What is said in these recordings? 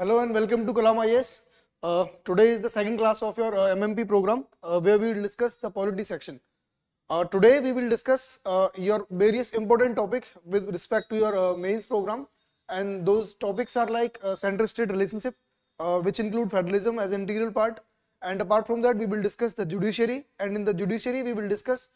Hello and welcome to Kalam IS. Uh, today is the second class of your uh, MMP program uh, where we will discuss the polity section. Uh, today we will discuss uh, your various important topic with respect to your uh, mains program and those topics are like center-state relationship which include federalism as integral part and apart from that we will discuss the judiciary and in the judiciary we will discuss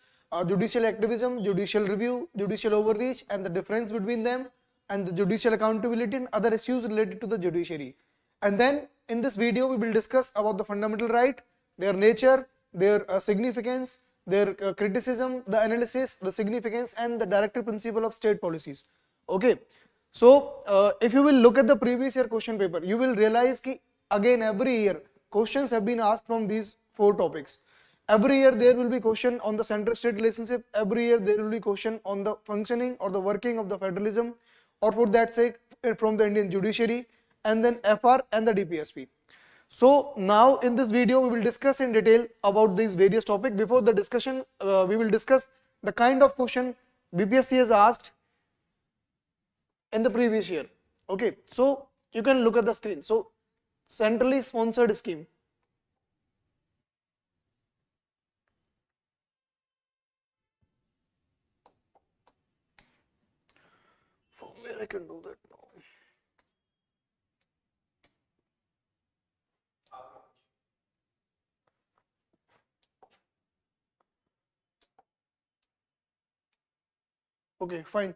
judicial activism, judicial review, judicial overreach and the difference between them and the judicial accountability and other issues related to the judiciary. And then in this video we will discuss about the fundamental right, their nature, their uh, significance, their uh, criticism, the analysis, the significance and the directive principle of state policies. Okay. So uh, if you will look at the previous year question paper, you will realize that again every year questions have been asked from these four topics. Every year there will be question on the center-state relationship. Every year there will be question on the functioning or the working of the federalism or for that sake eh, from the Indian judiciary and then FR and the DPSP. So now in this video we will discuss in detail about these various topics. Before the discussion uh, we will discuss the kind of question BPSC has asked in the previous year. Okay, so you can look at the screen. So centrally sponsored scheme. From where I can do that now. Okay, fine.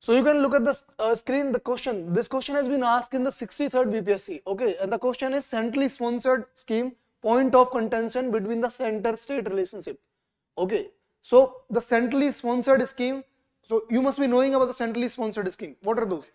So you can look at the uh, screen, the question. This question has been asked in the 63rd BPSC. Okay, and the question is centrally sponsored scheme, point of contention between the center-state relationship. Okay, so the centrally sponsored scheme. So you must be knowing about the centrally sponsored scheme. What are those?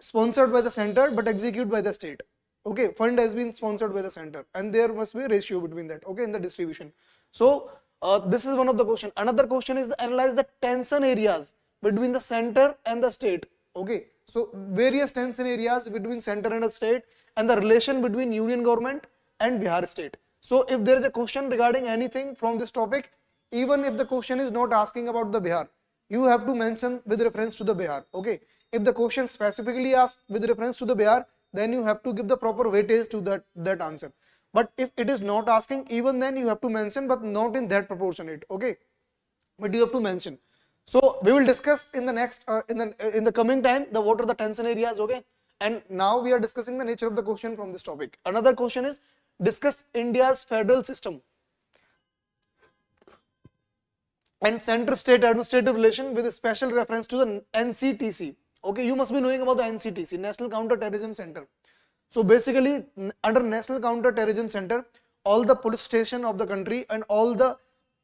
Sponsored by the center but executed by the state. Okay, fund has been sponsored by the center, and there must be a ratio between that. Okay, in the distribution. So uh, this is one of the question. Another question is the analyze the tension areas between the center and the state. Okay, so various tension areas between center and the state and the relation between union government and Bihar state. So if there is a question regarding anything from this topic, even if the question is not asking about the Bihar, you have to mention with reference to the Bihar. Okay, if the question specifically asks with reference to the Bihar, then you have to give the proper weightage to that that answer. But if it is not asking even then you have to mention but not in that proportionate okay? But you have to mention. So we will discuss in the next uh, in the uh, in the coming time the what are the tension areas okay? And now we are discussing the nature of the question from this topic. Another question is discuss india's federal system and center state administrative relation with a special reference to the nctc okay you must be knowing about the nctc national counter terrorism center. So basically under national counter terrorism center all the police station of the country and all the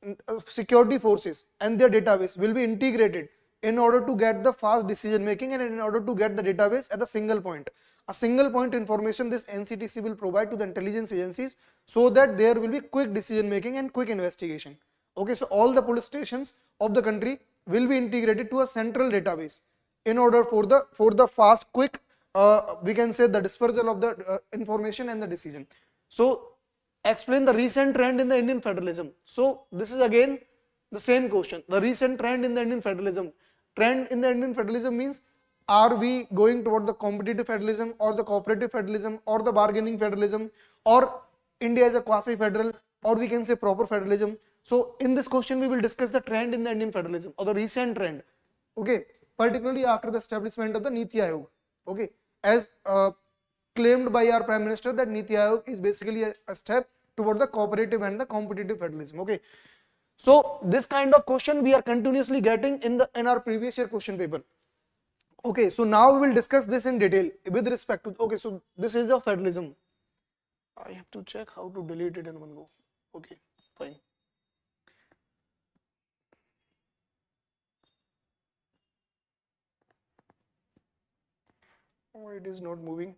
uh, security forces and their database will be integrated in order to get the fast decision making and in order to get the database at a single point. A single point information this nctc will provide to the intelligence agencies so that there will be quick decision making and quick investigation okay so all the police stations of the country will be integrated to a central database in order for the for the fast quick uh, we can say the dispersal of the uh, information and the decision. So explain the recent trend in the indian federalism. So this is again the same question. The recent trend in the indian federalism. Trend in the indian federalism means are we going toward the competitive federalism or the cooperative federalism or the bargaining federalism or india is a quasi federal or we can say proper federalism so in this question we will discuss the trend in the indian federalism or the recent trend okay? Particularly after the establishment of the niti aayog okay? As uh, claimed by our prime minister that niti aayog is basically a, a, step toward the cooperative and the competitive federalism okay? So this kind of question we are continuously getting in the in our previous year question paper okay? So now we will discuss this in detail with respect to okay? So this is the federalism. I have to check how to delete it in one go okay? Fine Oh, it is not moving.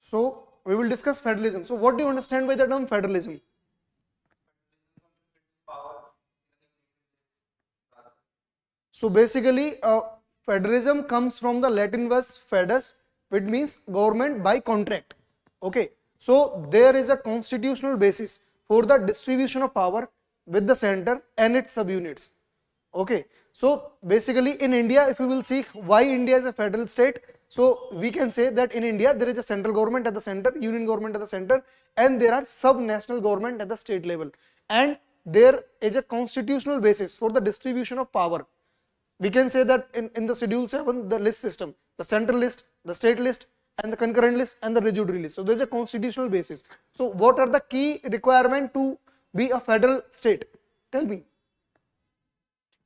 So we will discuss federalism. So what do you understand by the term federalism? So basically uh, federalism comes from the latin verb fedus which means government by contract. Okay. So there is a constitutional basis for the distribution of power with the center and its subunits. Okay. So basically in india if we will see why india is a federal state so we can say that in india there is a central government at the center union government at the center and there are sub-national government at the state level. And there is a constitutional basis for the distribution of power we can say that in, in the schedule 7 the list system the central list the state list and the concurrent list and the residuary list so there's a constitutional basis so what are the key requirement to be a federal state tell me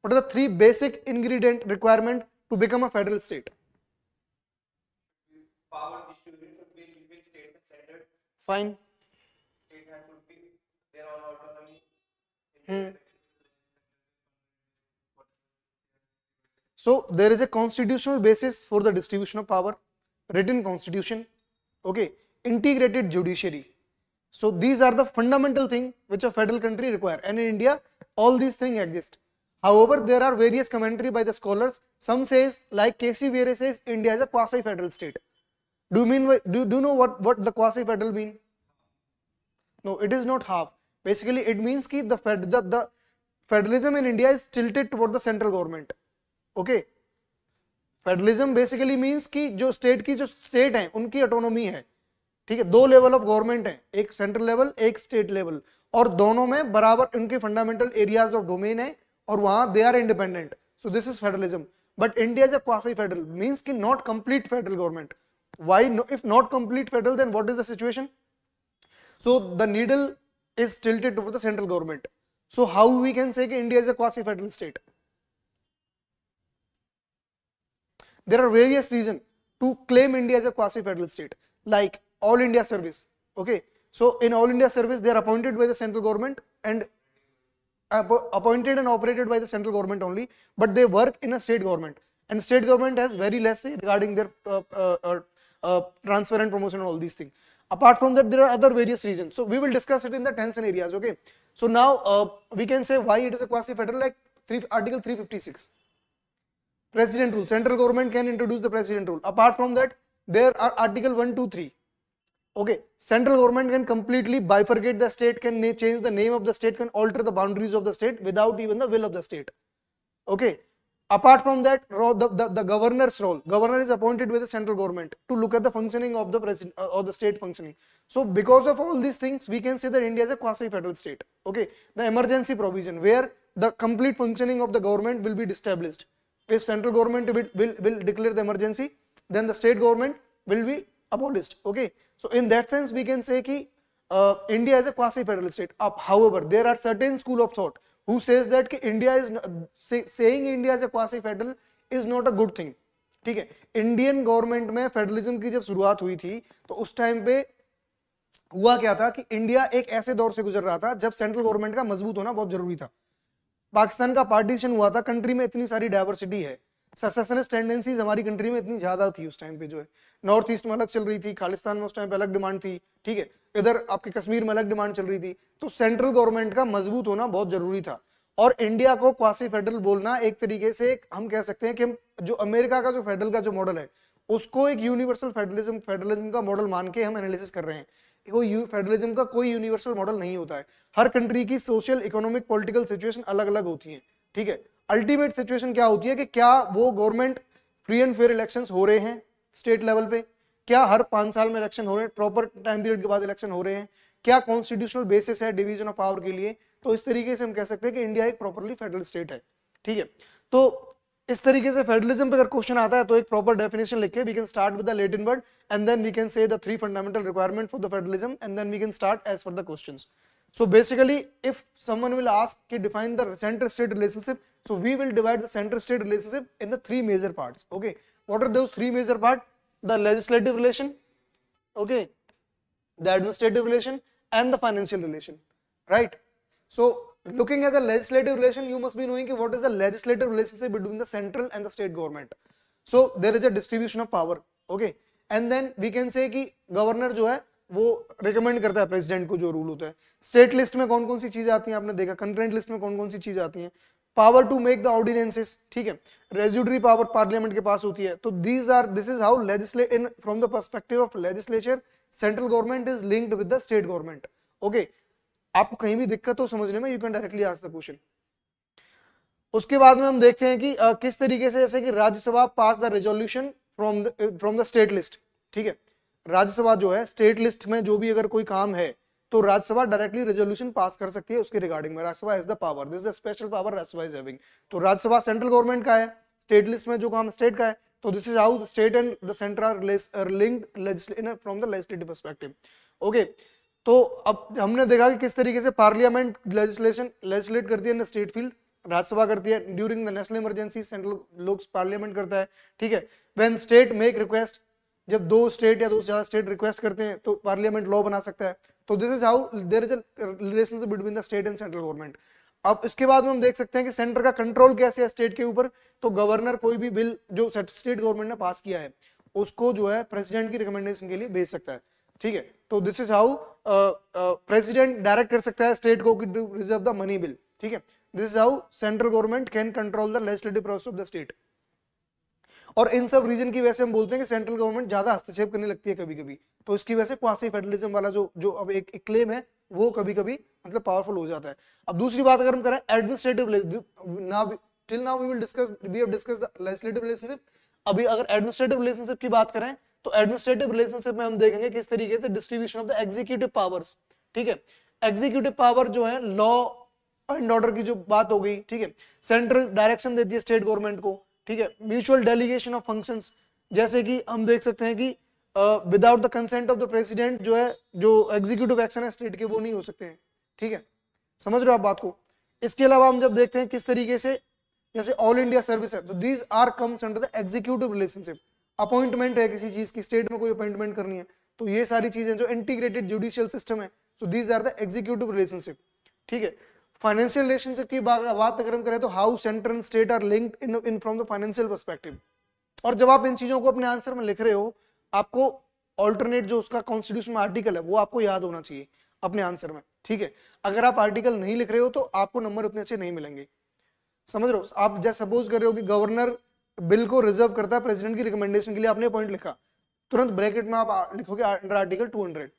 what are the three basic ingredient requirement to become a federal state power distribution between state and center. fine State has to be their own autonomy. Hmm. So there is a constitutional basis for the distribution of power, written constitution, okay, integrated judiciary. So these are the fundamental thing which a federal country require and in India all these things exist. However, there are various commentary by the scholars. Some says like K.C. Vere says India is a quasi-federal state. Do you mean do, do you know what, what the quasi-federal mean? No, it is not half. Basically, it means कि the, the, the federalism in India is tilted toward the central government. Okay. Federalism basically means कि जो state की जो state है, उनकी autonomy है। ठीक है? दो लेवल ऑफ़ गवर्नमेंट है। एक सेंट्रल लेवल एक स्टेट लेवल और दोनों में बराबर उनके फंडामेंटल एरियाज़ ऑफ़ डोमेन है और वहाँ they are independent so this is federalism but India is quasi federal means कि not complete federal government why if not complete federal then what is the situation So the needle is tilted toward the central government. So how we can say India is a quasi-federal state? There are various reasons to claim India as a quasi-federal state, like All India Service. Okay, so in All India Service, they are appointed by the central government and appointed and operated by the central government only, but they work in a state government, and state government has very less say regarding their uh, uh, uh, uh, transfer and promotion and all these things. Apart from that, there are other various reasons. So we will discuss it in the tense and areas. Okay. So now uh, we can say why it is a quasi-federal, like three, Article 356 president rule. Central government can introduce the president rule. Apart from that there are article 1 2 3 okay central government can completely bifurcate the state can change the name of the state can alter the boundaries of the state without even the will of the state. Okay apart from that the, the, the governor's role. Governor is appointed by the central government to look at the functioning of the president uh, or the state functioning. So because of all these things we can say that india is a quasi federal state. Okay the emergency provision where the complete functioning of the government will be established if central government will, will, will declare the emergency then the state government will be abolished okay so in that sense we can say ki uh, india is a quasi federal state uh, however there are certain school of thought who says that ki india is say, saying india is a quasi federal is not a good thing ठीक है Indian government में federalism की जब शुरुआत हुई थी तो उस टाइम पे हुआ क्या था कि इंडिया एक ऐसे दौर से गुजर रहा था जब सेंट्रल गवर्नमेंट का मज़बूत होना बहुत ज़रूरी था पाकिस्तान का पार्टीशन हुआ था कंट्री में इतनी सारी डाइवर्सिटी है। सक्सेसनेस टेंडेंसीज हमारी कंट्री में इतनी ज़्यादा थी उस टाइम पे जो है। नॉर्थ ईस्ट में अलग चल रही थी खालिस्तान में उस टाइम पे अलग डिमांड थी, ठीक है? इधर आपके कश्मीर में अलग डिमांड चल रही थी। तो सेंट्रल गवर्नमेंट का मज़बूत होना बहुत ज़रूरी था। और इंडिया को क्वासी फेडरल बोलना एक तरीके से एक, हम कह सकते हैं कि जो अमेरिका का जो फेडरल का जो मॉडल है, उसको एक यूनिवर्सल फेडरलिज्म फेडरलिज्म का मॉडल मान के हम एनालिसिस कर रहे हैं। कोई फेडरलिज्म का कोई यूनिवर्सल मॉडल नहीं होता है। हर कंट्री की सोशल इकोनॉमिक पॉलिटिकल सिचुएशन अलग अलग होती है, ठीक है? अल्टीमेट सिचुएशन क्या होती है कि क्या वो government free and fair elections हो रहे हैं स्टेट लेवल पे? क्या हर पाँच साल में इलेक्शन हो रहे हैं? प्रॉपर टाइम पीरियड के बाद इलेक्शन हो रहे हैं? क्या कॉन्स्टिट्यूशनल बेसिस है डिवीज़न ऑफ़ पावर के लिए? तो इस तरीके से हम कह सकते हैं कि इंडिया एक प्रॉपरली फेडरल स्टेट है, ठीक है? तो इस तरीके से फेडरलिज्म पर अगर क्वेश्चन आता है तो एक प्रॉपर डेफिनेशन लिखे we can start with the Latin word and then we can say the three fundamental requirement for the federalism and then we can start as for the questions so basically if someone will ask कि define the centre state relationship so we will divide the centre state relationship in the three major parts okay what are those three major part the legislative relation okay the administrative relation and the financial relation right so looking at the legislative relation, you must be knowing what is the legislative relationship between the central and the state government. So, there is a distribution of power, okay? And then we can say कि governor जो है, वो recommend करता है president को जो rule होता है। स्टेट लिस्ट में कौन कौन सी चीज़ें आती हैं? आपने देखा कंकरेंट लिस्ट में कौन कौन सी चीज़ें आती हैं? Power to make the ordinances ठीक है? रेजिडरी पावर पार्लियामेंट के पास होती है। तो these are this is how legislate in from the perspective of legislature central government is linked with the state government okay आपको कहीं भी दिक्कत हो समझने में you can directly ask the question उसके बाद में हम देखते हैं कि uh, किस तरीके से जैसे कि Rajya Sabha pass the resolution from from the state list ठीक है? राज्यसभा जो है स्टेट लिस्ट में जो भी अगर कोई काम है तो राज्यसभा डायरेक्टली रेजोल्यूशन पास कर सकती है उसके रिगार्डिंग में। Rajya Sabha is the power this the special power Rajya Sabha is having तो राज्यसभा सेंट्रल गवर्नमेंट का है स्टेट लिस्ट में जो काम स्टेट का है तो this is how state and the centre are linked from the legislative perspective okay तो अब हमने देखा कि किस तरीके से पार्लियामेंट लेजिस्लेशन लेजिस्लेट करती है स्टेट फ़ील्ड राज्यसभा करती है during the national emergency central लोक पार्लियामेंट करता है, ठीक है? व्हेन स्टेट मेक रिक्वेस्ट जब दो स्टेट या दो से ज़्यादा स्टेट रिक्वेस्ट करते हैं तो पार्लियामेंट लॉ बना सकता है। तो this is how there is relationship between the state and central government अब इसके बाद में हम देख सकते हैं कि सेंटर का कंट्रोल कैसे है स्टेट के ऊपर तो गवर्नर कोई भी बिल जो स्टेट गवर्नमेंट ने पास किया है, उसको जो है प्रेसिडेंट की रिकमेंडेशन के लिए भेज सकता है, ठीक है? तो this is how president direct कर सकता है स्टेट को रिज़र्व द मनी बिल ठीक है? This is how central government can control the legislative process of the state और इन सब रीजन की वजह से हम बोलते हैं कि सेंट्रल गवर्नमेंट ज़्यादा हस्तक्षेप करने लगती है कभी कभी तो इसकी वजह से क्वासी फेडरलिज्म वाला जो जो अब एक, क्लेम है वो कभी कभी मतलब पावरफुल हो जाता है। अब दूसरी बात अगर हम करें administrative now till now we will discuss we have discuss the legislative relationship अभी अगर एडमिनिस्ट्रेटिव रिलेशनशिप की बात करें तो एडमिनिस्ट्रेटिव रिलेशनशिप में हम देखेंगे किस तरीके से distribution of the executive powers ठीक है? एग्जीक्यूटिव पावर जो है लॉ एंड ऑर्डर की जो बात हो गई, ठीक है? सेंट्रल डायरेक्शन देती है स्टेट गवर्नमेंट को, ठीक है? म्यूचुअल डेलीगेशन ऑफ़ फ़ंक्शन जैसे कि हम देख सकते हैं कि without the consent of the president जो है, जो एग्जीक्यूटिव एक्शन है स्टेट के, वो नहीं हो सकते हैं, ठीक है? समझ रहे हो आप बात को? इसके अलावा हम जब देखते हैं किस तरीके से जैसे ऑल इंडिया सर्विस है तो these are comes under the executive relationship appointment है किसी चीज़ की स्टेट में कोई अपॉइंटमेंट करनी है तो ये सारी चीज़ें जो इंटीग्रेटेड जुडिशियल सिस्टम है so these are the executive relationship ठीक है? फाइनेंशियल रिलेशनशिप की बात अगर हम करें तो how centre and state are linked in in from the financial perspective और जब आप इन चीज़ों को अपने आंसर में लिख रहे हो, आपको ऑल्टरनेट जो उसका कॉन्स्टिट्यूशन आर्टिकल है, वो आपको याद होना चाहिए अपने आंसर में. ठीक है? अगर आप आर्टिकल नहीं लिख रहे हो तो आपको नंबर उतने अच्छे नहीं मिलेंगे. समझ रहे हो? आप जैसे सपोज़ कर रहे हो कि गवर्नर बिल को रिज़र्व करता है प्रेसिडेंट की रिकमेंडेशन के लिए, आपने पॉइंट लिखा। तुरंत ब्रैकेट में आप लिखोगे अंडर आर्टिकल 200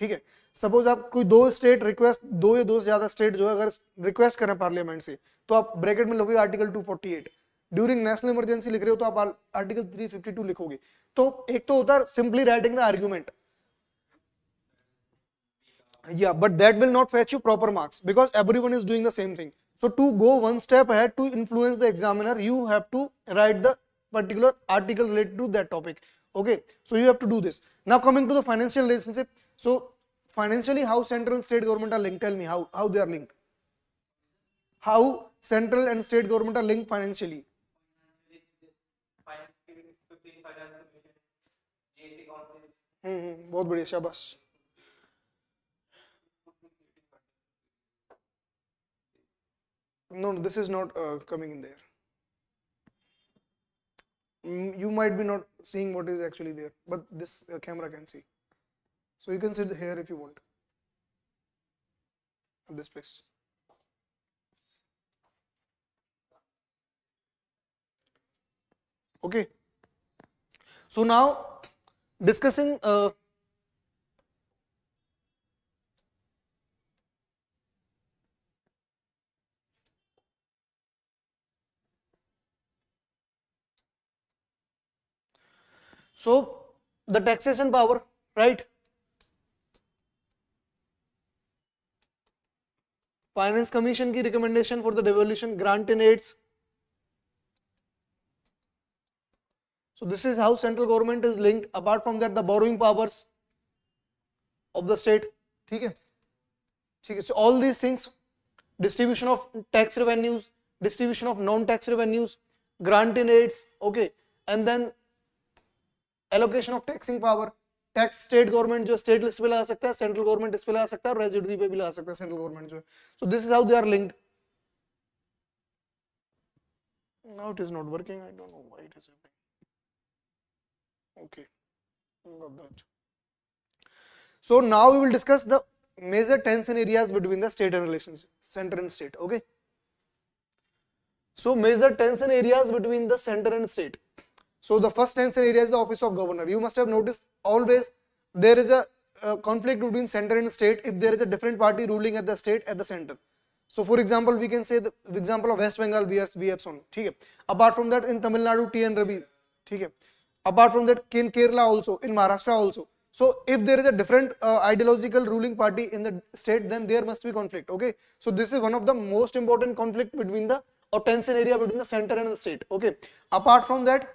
ठीक है? सपोज़ आप कोई दो स्टेट रिक्वेस्ट दो या दो से ज़्यादा स्टेट जो है, अगर रिक्वेस्ट करें पार्लियामेंट से तो आप ब्रैकेट में लिखोगे आर्टिकल 248 ड्यूरिंग नेशनल इमरजेंसी लिख रहे हो तो आप आर्टिकल 352 लिखोगे। तो एक तो होता है simply writing the argument yeah but that will not fetch you proper marks because everyone is doing the same thing so to go one step ahead to influence the examiner you have to write the particular article related to that topic okay so you have to do this now coming to the financial relationship so financially how central and state government are linked tell me how how they are linked how central and state government are linked financially hmm hmm, बहुत बढ़िया शाबाश no no, this is not uh, coming in there. Mm, you might be not seeing what is actually there but this uh, camera can see. So you can sit here if you want. At this place. Okay. So now discussing uh, so the taxation power right finance commission की recommendation for the devolution grant in aids so this is how central government is linked apart from that the borrowing powers of the state ठीक है ठीक है so all these things distribution of tax revenues distribution of non tax revenues grant in aids okay and then allocation of taxing power tax state government जो state list पे लगा सकता है central government इस पे लगा सकता है और रेजिडरी पे भी लगा सकता है सेंट्रल गवर्नमेंट जो है so this is how they are linked now it is not working i don't know why it is happening okay got that so now we will discuss the major tension areas between the state and relations center and state okay So major tension areas between the center and state. So the first tension area is the office of governor. You must have noticed always there is a, a conflict between center and state if there is a different party ruling at the state at the center. So for example, we can say the, example of West Bengal vs. have, we Okay. Apart from that in Tamil Nadu TN. Ravi. Okay. Apart from that in Kerala also, in Maharashtra also. So if there is a different uh, ideological ruling party in the state then there must be conflict. Okay. So this is one of the most important conflict between the or tension area between the center and the state. Okay. Apart from that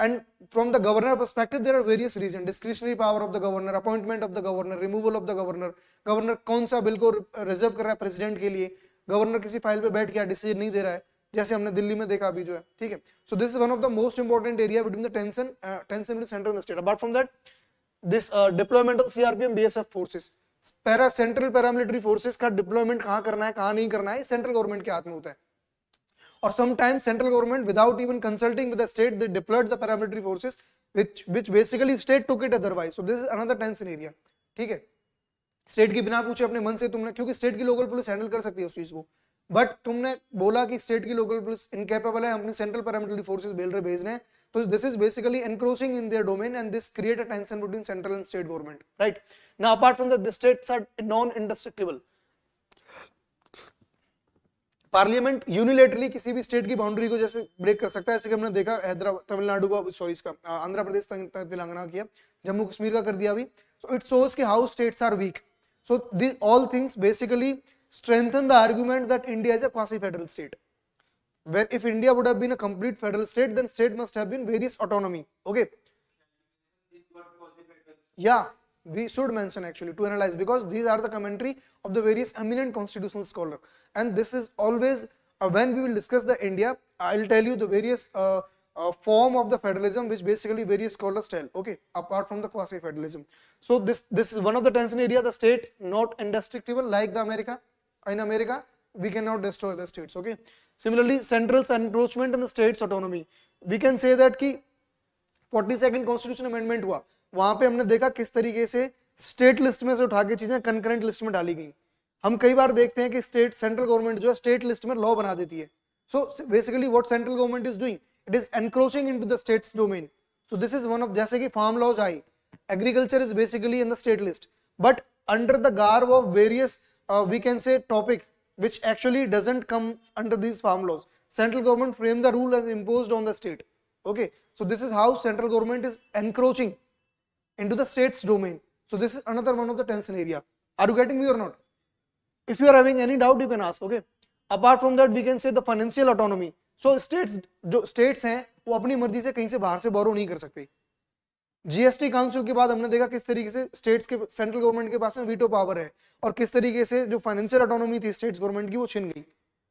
and from the governor perspective, there are various reasons. Discretionary power of the governor, appointment of the governor, removal of the governor. Governor कौन सा bill को reserve कर रहा है president के लिए? Governor किसी file पे बैठ के डिसीज़न नहीं दे रहा है, जैसे हमने दिल्ली में देखा अभी जो है, ठीक है? So this is one of the most important area between the tension tension between centre and state apart from that this deployment of CRPM BSF forces para central paramilitary forces का डिप्लॉयमेंट कहाँ करना है, कहाँ नहीं करना है central government के हाथ में होता है। Or sometimes central government, without even consulting with the state, they deployed the paramilitary forces, which which basically state took it otherwise. So this is another tension area ठीक है? स्टेट की बिना पूछे अपने मन से तुमने, क्योंकि स्टेट की लोकल पुलिस हैंडल कर सकती है उस चीज़ को। बट तुमने बोला कि स्टेट की लोकल पुलिस इनकेपेबल है, अपने सेंट्रल पैरामिलिट्री फोर्सेस बेल रहे, भेज रहे हैं। तो this is basically encroaching in their domain and this create a tension between central and state government right now apart from the states are non indestructible parliament unilaterally किसी भी state की boundary को जैसे ब्रेक कर सकता है जैसे कि हमने देखा हैदराबाद तमिलनाडु का सॉरी इसका आंध्र प्रदेश तेलंगाना किया जम्मू कश्मीर का कर दिया अभी सो इट शोज़ कि how states are weak so this all things basically strengthen the argument that India is a quasi-federal state. Where if India would have been a complete federal state, then state must have been various autonomy. Okay. Yeah, we should mention actually to analyze because these are the commentary of the various eminent constitutional scholar. And this is always uh, when we will discuss the india i'll tell you the various uh, uh, form of the federalism which basically various scholars tell okay apart from the quasi federalism so this this is one of the tension area the state not indestructible like the america. In america we cannot destroy the states okay? Similarly central's encroachment in the states autonomy. We can say that ki forty second constitution amendment हुआ। वहाँ पे हमने देखा किस तरीके से state list में से उठा के चीज़ें कंकरेंट लिस्ट में डाली गई। हम कई बार देखते हैं कि स्टेट सेंट्रल गवर्नमेंट जो है स्टेट लिस्ट में लॉ बना देती है। So basically what central government is doing it is encroaching into the states domain so this is one of जैसे कि farm laws I agriculture is basically in the state list but under the garb of various we can say topic which actually doesn't come under these farm laws, central government frame the rule and imposed on the state. Okay so this is how central government is encroaching into the state's domain so this is another one of the tension area are you getting me or not if you are having any doubt you can ask okay apart from that we can say the financial autonomy so states जो states हैं वो अपनी मर्ज़ी से कहीं से बाहर से बोरो नहीं कर सकते जीएसटी काउंसिल के बाद हमने देखा किस तरीके से स्टेट्स के सेंट्रल गवर्नमेंट के पास में वीटो पावर है और किस तरीके से जो फाइनेंशियल ऑटोनॉमी थी स्टेट्स गवर्नमेंट की वो छिन गई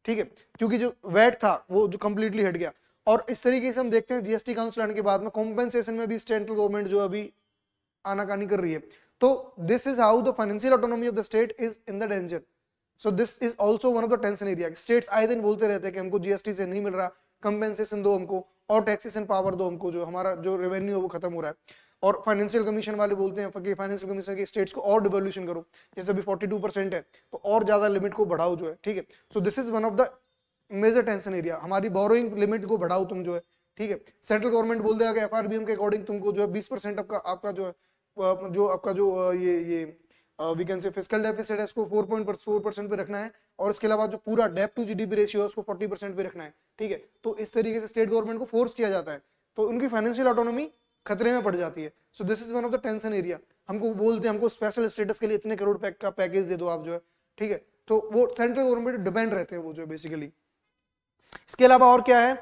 ठीक है क्योंकि जो वैट था वो जो कंप्लीटली हट गया और इस तरीके से हम देखते हैं जीएसटी काउंसिल आने के बाद में कॉम्पेंसेशन में भी सेंट्रल गवर्नमेंट जो अभी आनाकानी कर रही है। तो this is how the financial autonomy of the state is in the danger so this is also one of the tension area states आए दिन बोलते रहते हैं कि हमको जीएसटी से नहीं मिल रहा कंपेंसेशन दो हमको और टैक्सेशन पावर दो हमको, जो हमारा जो रेवेन्यू है वो खत्म हो रहा है। और फाइनेंशियल कमीशन वाले बोलते हैं कि फाइनेंशियल कमीशन के स्टेट्स को और डिवोल्यूशन करो, जैसे अभी 42 परसेंट है तो और ज़्यादा लिमिट को बढ़ाओ जो है, ठीक है। So this is one of the major tension area हमारी बोरोइंग लिमिट को बढ़ाओ तुम जो है, ठीक है? सेंट्रल गवर्नमेंट बोल देगा कि एफ़ के अकॉर्डिंग तुमको जो है बीस परसेंट आपका आपका जो है जो आपका जो ये ये we can say physical deficit है, इसको 4.4 परसेंट पे रखना है, और इसके अलावा जो पूरा डेप टू जीडीपी रेशियो है, उसको 40 परसेंट पे रखना है, ठीक है? तो इस तरीके से स्टेट गवर्नमेंट को फोर्स किया जाता है तो उनकी फाइनेंशियल ऑटोनॉमी खतरे में पड़ जाती है। So this is one of the tension area हमको बोलते हैं, हमको स्पेशल स्टेटस के लिए इतने करोड़ पैक का पैकेज दे दो आप जो है, ठीक है? तो वो सेंट्रल गवर्नमेंट डिपेंड रहते हैं वो जो है बेसिकली इसके अलावा और क्या है?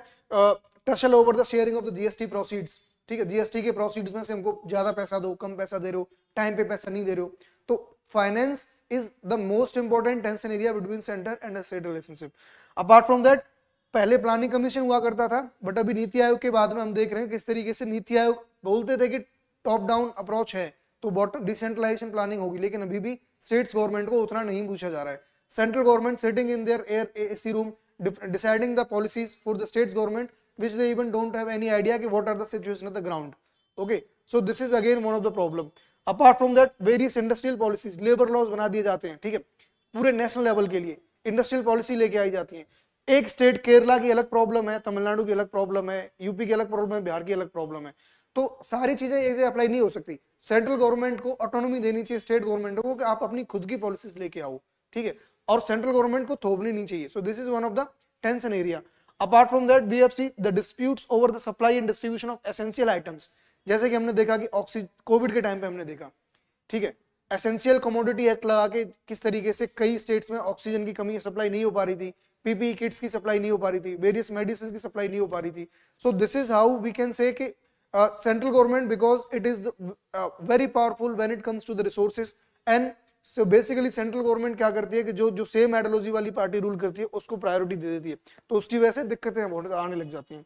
Tussle over the sharing of the GST proceeds ठीक है? जीएसटी के प्रोसीड्स में से हमको ज़्यादा पैसा दो, कम पैसा दे रहे हो टाइम पे पैसा नहीं दे रहे हो। तो finance is the most important tension area between centre and state relationship apart from that पहले प्लानिंग कमीशन हुआ करता था बट अभी नीति आयोग के बाद में हम देख रहे हैं किस तरीके से नीति आयोग बोलते थे कि टॉप डाउन अप्रोच है तो बॉटम डिसेंट्रलाइजेशन प्लानिंग होगी। लेकिन अभी भी स्टेट्स गवर्नमेंट को उतना नहीं पूछा जा रहा है। Central government sitting in their air AC room deciding the policies for the states government which they even don't have any idea कि what are the situation at the ground okay so this is again one of the problem apart from that various industrial policies labor laws बना दिए जाते हैं ठीक है पूरे national level के लिए इंडस्ट्रियल पॉलिसी लेके आई जाती है एक स्टेट केरला की अलग प्रॉब्लम है तमिलनाडु की अलग प्रॉब्लम है यूपी की अलग प्रॉब्लम है बिहार की अलग प्रॉब्लम है तो सारी चीज़ें एक जगह अप्लाई नहीं हो सकती सेंट्रल गवर्नमेंट को ऑटोनॉमी देनी चाहिए स्टेट गवर्नमेंट को कि आप अपनी खुद की पॉलिसीज़ लेके आओ ठीक है और सेंट्रल गवर्नमेंट को थोपनी नहीं चाहिए। So this is one of the tension area apart from that we have see the disputes over the supply and distribution of essential items जैसे कि हमने देखा कि ऑक्सीजन कोविड के टाइम पे हमने देखा। ठीक है? एसेंशियल कमोडिटी एक्ट लगा के किस तरीके से कई स्टेट्स में ऑक्सीजन की कमी सप्लाई नहीं हो पा रही थी। पीपीई किट्स की सप्लाई नहीं हो पा रही थी। वेरियस मेडिसिन की सप्लाई नहीं हो पा रही थी। So this is how we can say कि central government because it is very powerful when it comes to the resources and so basically central government क्या करती है कि जो जो सेम आइडियोलॉजी वाली पार्टी रूल करती है उसको प्रायोरिटी दे देती है। तो उसकी वजह से दिक्कतें आने लग जाती हैं।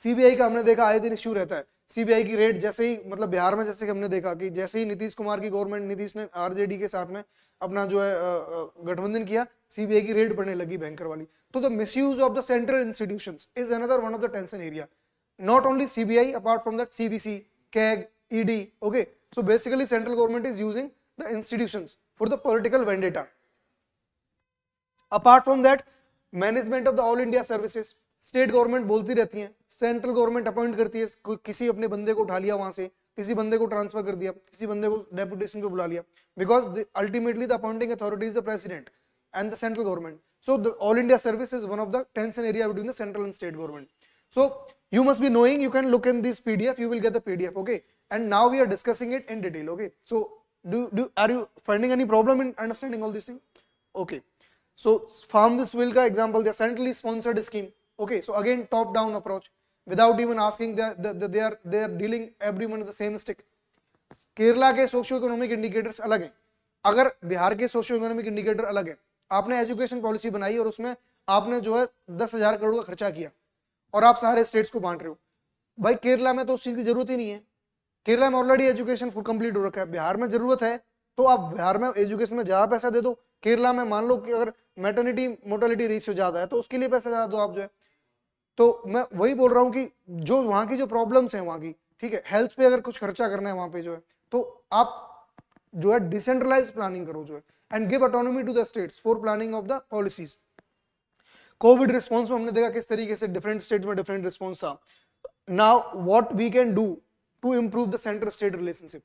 सीबीआई का हमने देखा आए दिन इश्यू रहता है। सीबीआई की रेट जैसे ही मतलब बिहार में जैसे कि हमने देखा कि जैसे ही नीतीश कुमार की गवर्नमेंट नीतीश ने आरजेडी के साथ में अपना जो है गठबंधन किया सीबीआई की रेट बढ़ने लगी बैंकर वाली। तो the misuse of the central institution is another one of the tension area not only CBI, apart from that CBC, CAG, ED. Okay, so basically central government is using the institutions for the political vendetta. Apart from that, management of the all India services, state government बोलती रहती है central government appoint करती है किसी अपने बंदे को उठा लिया वहाँ से किसी बंदे को ट्रांसफ़र कर दिया किसी बंदे को डेपुटेशन पे बुला लिया because ultimately the appointing authority is the president and the central government so the all India service is one of the tension area between the central and state government so you must be knowing you can look in this pdf you will get the pdf okay and now we are discussing it in detail okay so do do are you finding any problem in understanding all these things okay so farm this will ka example they centrally sponsored scheme okay so again top down approach without even asking they, they, they are they are dealing everyone with the same stick के socio economic indicators अलग हैं अगर बिहार के socio economic indicator अलग है आपने education policy बनाई और उसमें आपने जो है दस हज़ार करोड़ का खर्चा किया और आप सारे स्टेट्स को बांट रहे हो भाई केरला में तो उस चीज़ की ज़रूरत ही नहीं है केरला में ऑलरेडी एजुकेशन फुल कंप्लीट हो रखा है। बिहार में ज़रूरत है तो आप बिहार में एजुकेशन में ज़्यादा पैसा दे दो। केरला में मान लो कि अगर मेटर्निटी मोर्टेलिटी रेशियो ज़्यादा है तो उसके लिए पैसा ज़्यादा दो आप जो है। तो मैं वही बोल रहा हूँ कि जो वहाँ की जो प्रॉब्लम्स है वहाँ की, ठीक है हेल्थ पे अगर कुछ खर्चा करना है वहाँ पे जो है तो आप जो है डिसेंट्रलाइज प्लानिंग करो जो है and give autonomy to the states for planning of the policies covid response में हमने देखा किस तरीके से डिफरेंट स्टेट में डिफरेंट रिस्पॉन्स था। Now what we can do to improve the centre state relationship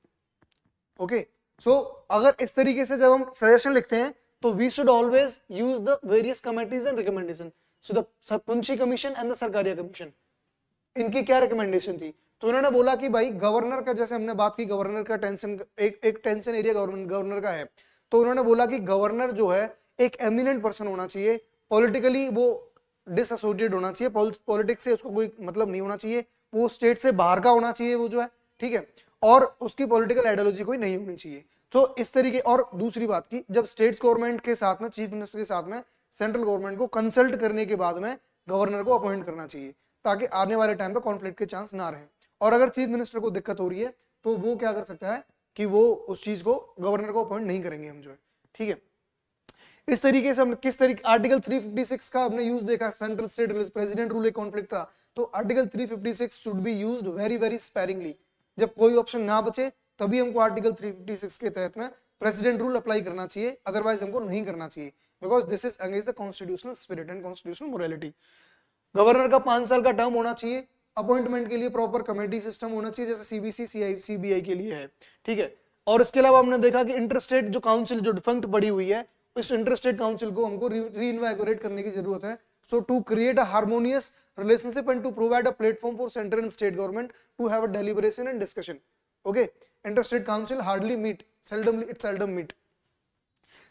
okay so अगर इस तरीके से जब हम सजेशन लिखते हैं तो we should always use the various committees and recommendation so the commission and the Sarkaria commission इनकी क्या रिकमेंडेशन थी? तो उन्होंने बोला कि भाई गवर्नर का, जैसे हमने बात की गवर्नर का टेंशन एक एक टेंशन एरिया गवर्नर का है। तो उन्होंने बोला कि गवर्नर जो है, एक एमिनेंट पर्सन होना चाहिए। पॉलिटिकली वो डिसोसिएटेड होना चाहिए। पॉलिटिक्स से उसको कोई मतलब नहीं होना चाहिए। वो स्टेट से बाहर का होना चाहिए वो जो है, ठीक है? और उसकी पॉलिटिकल आइडियोलॉजी कोई नहीं होनी चाहिए। तो इस तरीके, और दूसरी बात की, जब स्टेट गवर्नमेंट के साथ में चीफ मिनिस्टर के साथ में सेंट्रल गवर्नमेंट को कंसल्ट करने के बाद में गवर्नर को अपॉइंट करना चाहिए, ताकि आने वाले टाइम पे कॉन्फ्लिक्ट के चांस ना रहे। और अगर चीफ मिनिस्टर को दिक्कत हो रही है तो वो क्या कर सकता है कि वो उस चीज़ को गवर्नर को अपॉइंट नहीं करेंगे हम जो है, ठीक है? इस तरीके से हम किस तरीके आर्टिकल 356 का हमने यूज़ देखा central state president rule conflict था। तो article 356 should be used very very sparingly जब कोई ऑप्शन ना बचे, तभी हमको आर्टिकल 356 के तहत में प्रेसिडेंट रूल अप्लाई करना चाहिए अदरवाइज़ हमको नहीं करना चाहिए। Because this is against the constitutional spirit and constitutional morality governor का पाँच साल का टर्म होना चाहिए। अपॉइंटमेंट के लिए प्रॉपर कमेटी सिस्टम होना चाहिए, जैसे सीबीसी सीबीआई के लिए है। ठीक है? और इसके अलावा हमने देखा कि इंटरस्टेट जो काउंसिल जो डिफंक्ट पड़ी हुई है इस इंटरस्टेट काउंसिल को हमको री इनवाइगोरेट करने की ज़रूरत है। So to create a harmonious relationship and to provide a platform for central and state government to have a deliberation and discussion okay interstate council hardly meet seldomly it seldom meet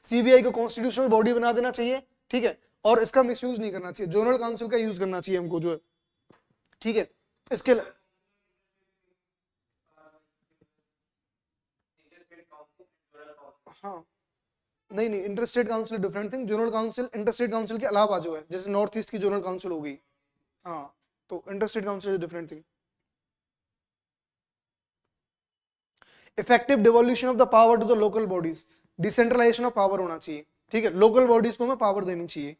CBI को constitutional body बना देना चाहिए, ठीक है? और इसका miss use नहीं करना चाहिए। जनरल काउंसिल का यूज़ करना चाहिए हमको जो है। ठीक है? इसके लिए हाँ। नहीं नहीं interstate council different thing zonal council interstate council के अलावा जो है, जैसे नॉर्थ ईस्ट की जोनल काउंसिल हो गई। हाँ तो interstate council different thing effective devolution of the power to the local bodies decentralisation of power होना चाहिए। ठीक है लोकल बॉडीज को हमें पावर देनी चाहिए।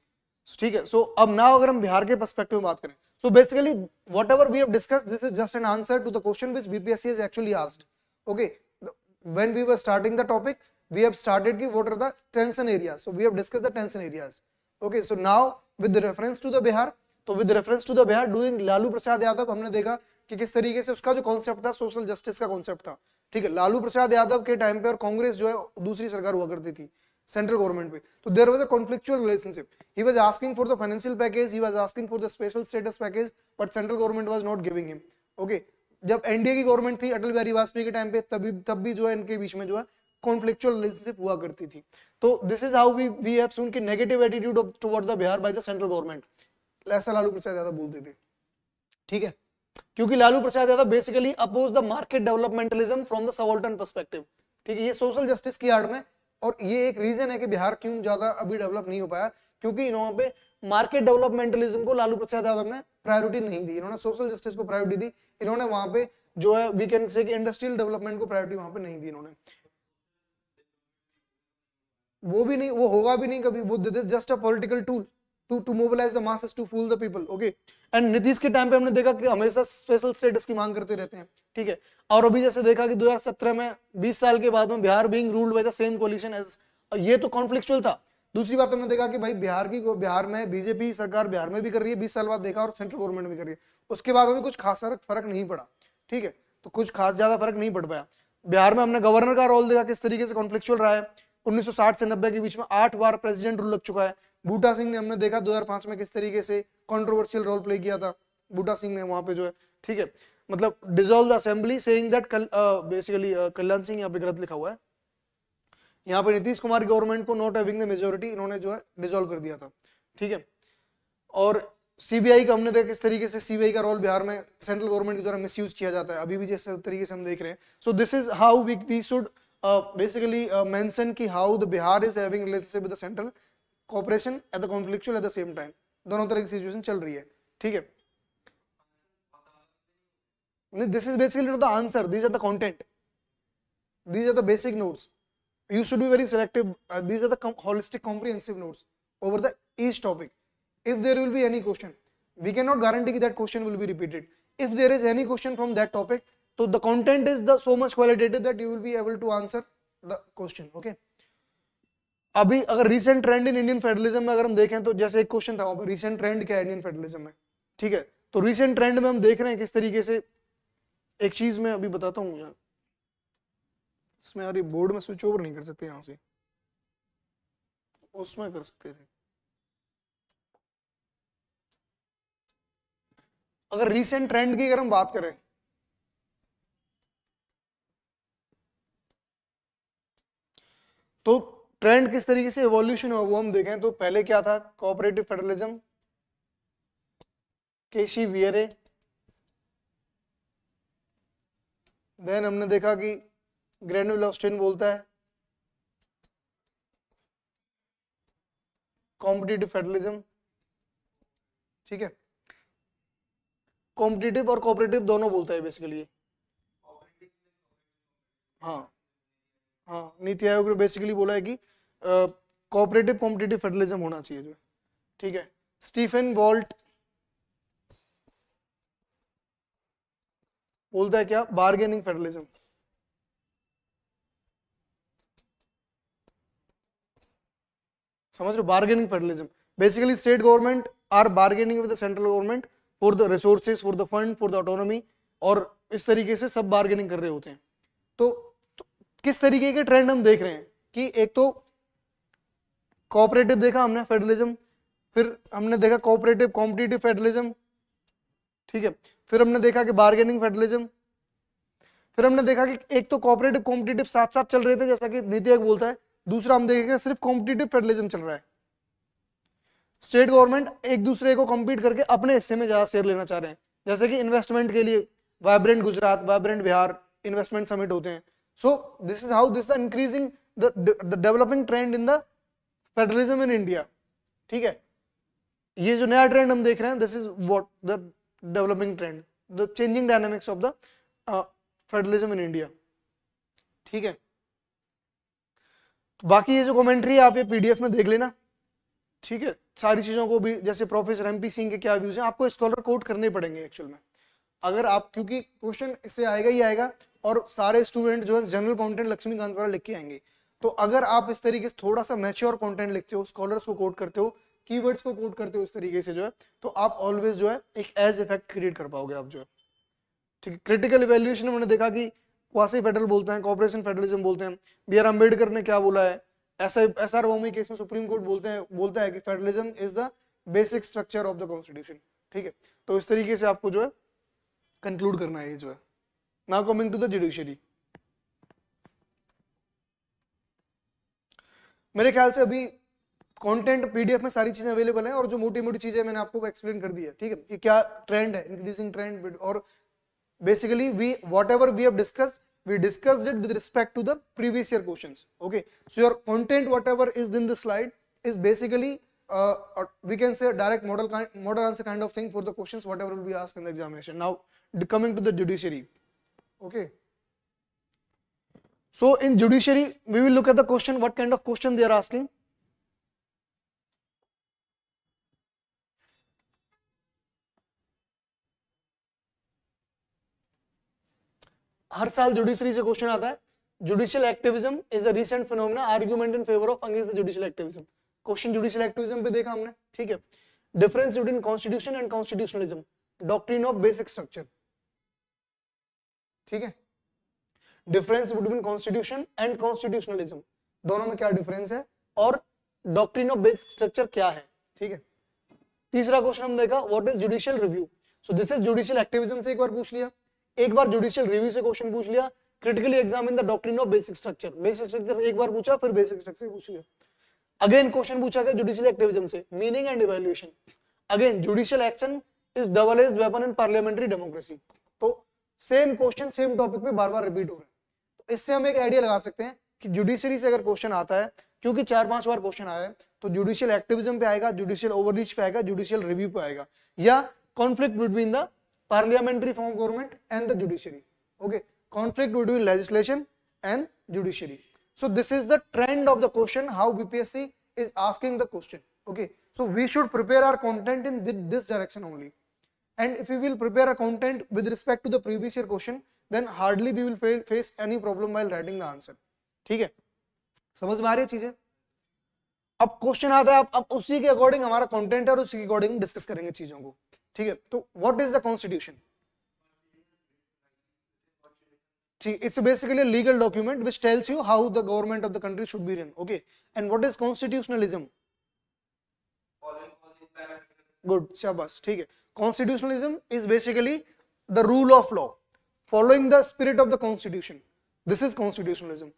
ठीक है सो अब ना अगर हम बिहार के पर्सपेक्टिव में बात करें so basically whatever we have discuss this is just an answer to the question which BPSC is actually asked okay when we were starting the topic we have started ki what are the tension areas. So, we have discussed the tension areas. Okay so now with reference to the Bihar तो with reference to the Bihar doing Lalu Prasad Yadav हमने देखा कि किस तरीके से उसका जो concept था सोशल जस्टिस का कॉन्सेप्ट था। ठीक है लालू प्रसाद यादव के टाइम पे और कांग्रेस जो है, दूसरी सरकार हुआ करती थी सेंट्रल गवर्नमेंट पे। तो there was a conflictual relationship he was asking for the financial package he was asking for the special status package but central government was not giving him okay जब एनडीए की government थी, अटल बिहारी वाजपेयी के time पे, तभी, तब भी जो है, इनके बीच में जो है कॉन्फ्लिक्चुअल रिलेशनशिप हुआ करती थी। तो this is how we we have seen कि negative attitude toward the Bihar by the central government ऐसा लालू प्रसाद यादव बोलते थे। ठीक है? क्योंकि Lalu Prasad Yadav basically oppose the market developmentalism from the subaltern perspective ठीक है? ये सोशल जस्टिस की आड़ में, और ये एक रीजन है कि बिहार क्यों ज़्यादा अभी डेवलप नहीं हो पाया, क्योंकि इन्होंने पे मार्केट डेवलपमेंटलिज्म को लालू प्रसाद यादव ने प्रायोरिटी नहीं दी। इन्होंने सोशल जस्टिस को प्रायोरिटी दी। इन्होंने वहाँ पे जो है we can say industrial development को प्रायोरिटी वहाँ पे नहीं दी इन्होंने। वो भी नहीं, वो होगा भी नहीं कभी। वो this just a political tool to to mobilise the masses to fool the people okay and Nitish के टाइम पे हमने देखा कि हमेशा स्पेशल स्टेटस की मांग करते रहते हैं, ठीक है? और अभी जैसे देखा कि 2017 में 20 साल के बाद में Bihar being ruled by the same coalition as ये तो कॉन्फ्लिक्चुअल था। दूसरी बात हमने देखा कि भाई बिहार की बिहार में बीजेपी सरकार बिहार में भी कर रही है, बीस साल बाद देखा और सेंट्रल गवर्नमेंट भी कर रही है। उसके बाद अभी कुछ खास फ़र्क नहीं पड़ा, ठीक है? तो कुछ खास ज़्यादा फ़र्क नहीं पड़ पाया। बिहार में हमने गवर्नर का रोल देखा, किस तरीके से कॉन्फ्लिक्चुअल रहा है। 1960 से 90 के बीच में आठ बार प्रेसिडेंट रूल लग चुका है। बूटा सिंह ने हमने देखा 2005 में किस तरीके से कंट्रोवर्शियल रोल प्ले किया था। बूटा सिंह ने वहाँ पे जो है, ठीक है? मतलब dissolve the assembly saying that basically Kalyan Singh यहाँ पे गलत लिखा हुआ है। यहाँ पे नीतीश कुमार गवर्नमेंट को नॉट द मेजोरिटी इन्होंने जो है डिजोल्व कर दिया था। ठीक है? और सीबीआई का हमने देखा किस तरीके से सीबीआई का रोल बिहार में सेंट्रल गवर्नमेंट के द्वारा मिसयूज किया जाता है। अभी भी जैसे तरीके से हम देख रहे हैं। So this is how we we should basically mention कि how the Bihar is having relationship with the central cooperation at the conflictual at the same time दोनों तरह की सिचुएशन चल रही है ठीक है this is basically not the answer these are the content these are the basic notes you should be very selective uh, these are the com holistic comprehensive notes over the each topic if there will be any question we cannot guarantee that question will be repeated if there is any question from that topic so, the content is the, so much qualitative that you will be able to answer the question, okay? अभी अगर recent trend in Indian federalism में अगर हम देखें तो जैसे एक question था रिसेंट ट्रेंड क्या है इंडियन फेडरलिज्म में? ठीक है? तो रिसेंट ट्रेंड में हम देख रहे हैं किस तरीके से, एक चीज़ मैं अभी बताता हूँ इसमें यार बोर्ड में स्विच ओवर नहीं कर सकते यहाँ से। उसमें कर सकते थे। अगर रिसेंट ट्रेंड की अगर हम बात करें तो ट्रेंड किस तरीके से एवोल्यूशन हुआ, वो हम देखें। तो पहले क्या था? कोऑपरेटिव फेडरलिज्म केशी वियरे देन हमने देखा कि ग्रेनुल बोलता है कॉम्पिटिटिव फेडरलिज्म ठीक है? कॉम्पिटिटिव और कोऑपरेटिव दोनों बोलता है बेसिकली हाँ। हाँ नीति आयोग ने बेसिकली बोला है कि कोऑपरेटिव कॉम्पिटेटिव फेडरलिज्म होना चाहिए जो ठीक है? स्टीफन वॉल्ट बोलता है क्या? बार्गेनिंग फेडरलिज्म समझ लो bargaining federalism basically state government are bargaining with the central government for the resources for the fund for the autonomy और इस तरीके से सब बार्गेनिंग कर रहे होते हैं। तो किस तरीके के ट्रेंड हम देख रहे हैं? कि एक तो कोऑपरेटिव देखा हमने फेडरलिज्म फिर हमने देखा कोऑपरेटिव कॉम्पिटिटिव फेडरलिज्म ठीक है? फिर हमने देखा कि बार्गेनिंग फेडरलिज्म फिर हमने देखा कि एक तो कॉपरेटिव कॉम्पिटेटिव साथ साथ चल रहे थे, जैसा कि नीति आयोग बोलता है। दूसरा हम देखेंगे सिर्फ़ कॉम्पिटेटिव फेडरलिज्म चल रहा है। स्टेट गवर्नमेंट एक दूसरे को कम्पीट करके अपने हिस्से में ज़्यादा शेयर लेना चाह रहे हैं। जैसे कि इन्वेस्टमेंट के लिए vibrant Gujarat vibrant Bihar investment summit होते हैं। So this is how this increasing the developing trend in the federalism in India ठीक है? ये जो नया ट्रेंड हम देख रहे हैं this is what the developing trend the changing dynamics of the federalism in India ठीक है? तो बाकी ये जो कमेंट्री है, आप ये पीडीएफ में देख लेना। ठीक है? सारी चीज़ों को भी, जैसे प्रोफेसर एमपी सिंह के क्या व्यूज़ हैं, आपको स्कॉलर कोट करने पड़ेंगे एक्चुअल में। अगर आप, क्योंकि क्वेश्चन इससे आएगा ही आएगा और सारे स्टूडेंट जो है जनरल कंटेंट लक्ष्मीकांत द्वारा लिख के आएँगे। तो अगर आप इस तरीके से थोड़ा सा मैच्योर कंटेंट लिखते हो स्कॉलर्स को कोट करते हो कीवर्ड्स को कोट करते हो इस तरीके से जो है तो आप ऑलवेज जो है एक एज इफ़ेक्ट क्रिएट कर पाओगे आप जो है। ठीक है क्रिटिकल इवेल्युएशन में देखा कि क्वासी फेडरल बोलते हैं कॉपरेशन फेडरलिज्म बोलते हैं बी आर अंबेडकर ने क्या बोला है ऐसा एस आर वोमी केस में सुप्रीम कोर्ट बोलते हैं, बोलता है कि federalism is the basic structure of the constitution ठीक है तो इस तरीके से आपको जो है कंक्लूड करना है ये जो है now coming to the judiciary मेरे ख्याल से अभी कंटेंट पीडीएफ में सारी चीज़ें अवेलेबल हैं और जो मोटी मोटी चीज़ें मैंने आपको एक्सप्लेन कर दी है ठीक है कि क्या ट्रेंड है इंक्रीजिंग ट्रेंड और basically we whatever we have discussed we discussed it with respect to the previous year questions okay so your content whatever is in the slide is basically uh, uh, we can say direct model kind model answer kind of thing for the questions whatever will be asked in the examination now coming to the judiciary. Okay. So, in judiciary, we will look at the question, what kind of question they are asking. हर साल judiciary से question आता है। Judicial activism is a recent phenomena argument in favour of against the judicial activism question judicial activism पे देखा हमने, ठीक है। Difference between constitution and constitutionalism doctrine of basic structure ठीक है? Difference between constitution and constitutionalism दोनों में क्या डिफरेंस है? और डॉक्ट्रिन ऑफ़ बेसिक स्ट्रक्चर क्या है? ठीक है? तीसरा क्वेश्चन हम देखा what is judicial review so this is judicial activism से एक बार पूछ लिया। एक बार जुडिशियल रिव्यू से क्वेश्चन पूछ लिया। Critically examine the doctrine of basic structure basic structure एक बार पूछा, फिर बेसिक स्ट्रक्चर पूछ लिया। अगेन क्वेश्चन पूछा गया जुडिशियल एक्टिविज्म से। Meaning and evaluation again judicial action is double edge weapon in parliamentary democracy same question same topic पे बार बार रिपीट हो रहे हैं। तो इससे हम एक आइडिया लगा सकते हैं कि जुडिशरी से अगर क्वेश्चन आता है, क्योंकि चार पाँच बार क्वेश्चन आया है तो जुडिशियल एक्टिविज्म पे आएगा जुडिशियल ओवरलीच पे आएगा जुडिशियल रिव्यू पे आएगा, या conflict between the parliamentary form government and the judiciary okay conflict between legislation and judiciary so this is the trend of the question how BPSC is asking the question okay so we should prepare our content in this direction only and if we will prepare a content with respect to the previous year question then hardly we will fa- face any problem while writing the answer ठीक है समझ में आ रही है चीज़ें अब question आता है अब उसी के अकॉर्डिंग हमारा कंटेंट है और उसी के अकॉर्डिंग डिस्कस करेंगे चीज़ों को ठीक है तो व्हाट इज़ द कॉन्स्टिट्यूशन ठीक it's basically a legal document which tells you how the government of the country should be run okay and what is parameters. good शाबाश ठीक है constitutionalism is basically the rule of law following the spirit of the constitution this is constitutionalism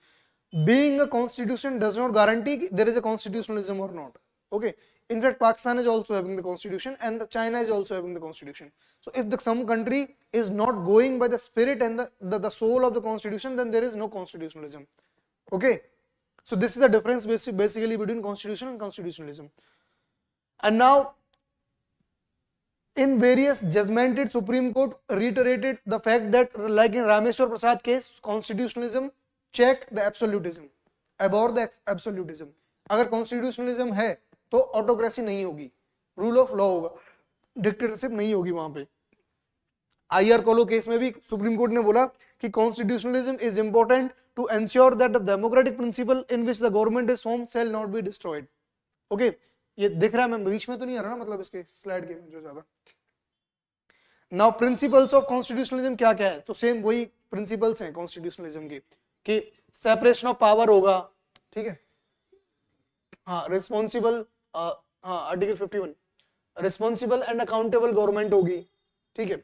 being a constitution does not guarantee there is a constitutionalism or not okay in fact pakistan is also having the constitution and the china is also having the constitution so if the, some country is not going by the spirit and the, the, the soul of the constitution then there is no constitutionalism okay so this is the difference basi- basically between constitution and constitutionalism and now in various judgements Supreme Court reiterated the fact that like in Rameshwar Prasad case constitutionalism check the absolutism abhor the absolutism अगर constitutionalism है तो autocracy नहीं होगी। Rule of law होगा। Dictatorship नहीं होगी वहाँ पे। आई कोलो केस में भी सुप्रीम कोर्ट ने बोला कि constitutionalism is important to ensure that the democratic principle in which the government is whom shall not be destroyed okay? ये दिख रहा है, मैं बीच में तो नहीं आ रहा ना मतलब इसके स्लाइड के जो ज़्यादा। नाउ प्रिंसिपल्स ऑफ़ कॉन्स्टिट्यूशनलिज्म क्या क्या है? तो सेम वही प्रिंसिपल्स हैं कॉन्स्टिट्यूशनलिज्म के, कि सेपरेशन ऑफ़ पावर होगा, ठीक है? हाँ रिस्पॉन्सिबल हाँ article 51 responsible and accountable government होगी, ठीक है?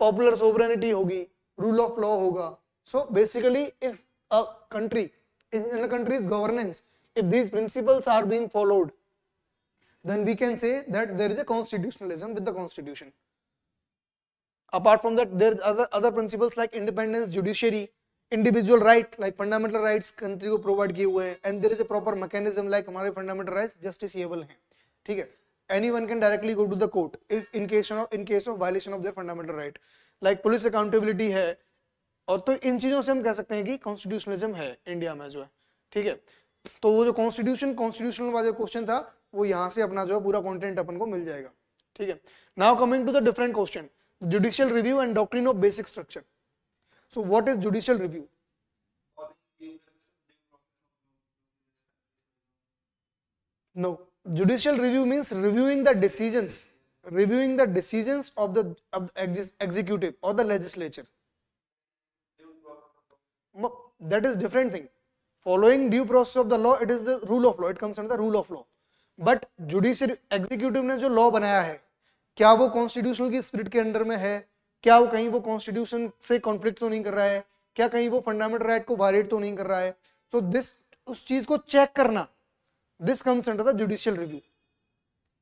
पॉपुलर सोवरेनिटी होगी रूल ऑफ़ लॉ होगा। So basically if a country a country's governance, if these principles are being followed then we can say that there is a constitutionalism with the constitution apart from that there are other other principles like independence judiciary individual right like fundamental rights country को provide किए हुए हैं and there is a proper mechanism like हमारे fundamental rights justiciable हैं ठीक है anyone can directly go to the court if in case of in case of violation of their fundamental right like police accountability है और तो इन चीज़ों से हम कह सकते हैं कि कॉन्स्टिट्यूशनलिज्म है इंडिया में जो है ठीक है तो वो जो कॉन्स्टिट्यूशन कॉन्स्टिट्यूशनल वाला क्वेश्चन था वो यहाँ से अपना जो है पूरा कंटेंट अपन को मिल जाएगा ठीक है now coming to the different question judicial review and doctrine of basic structure so what is judicial review no judicial review means reviewing the decisions reviewing the decisions of the of the ex- executive or the legislature that is different thing following due process of the law it is the rule of law it comes under the rule of law but judiciary executive ने जो law बनाया है, क्या वो constitutional की spirit के under में है? क्या वो कहीं वो कॉन्स्टिट्यूशन से कॉन्फ्लिक्ट तो नहीं कर रहा है? क्या कहीं वो फंडामेंटल राइट को वायलेट तो नहीं कर रहा है? सो दिस उस चीज़ को चेक करना this comes under the judicial review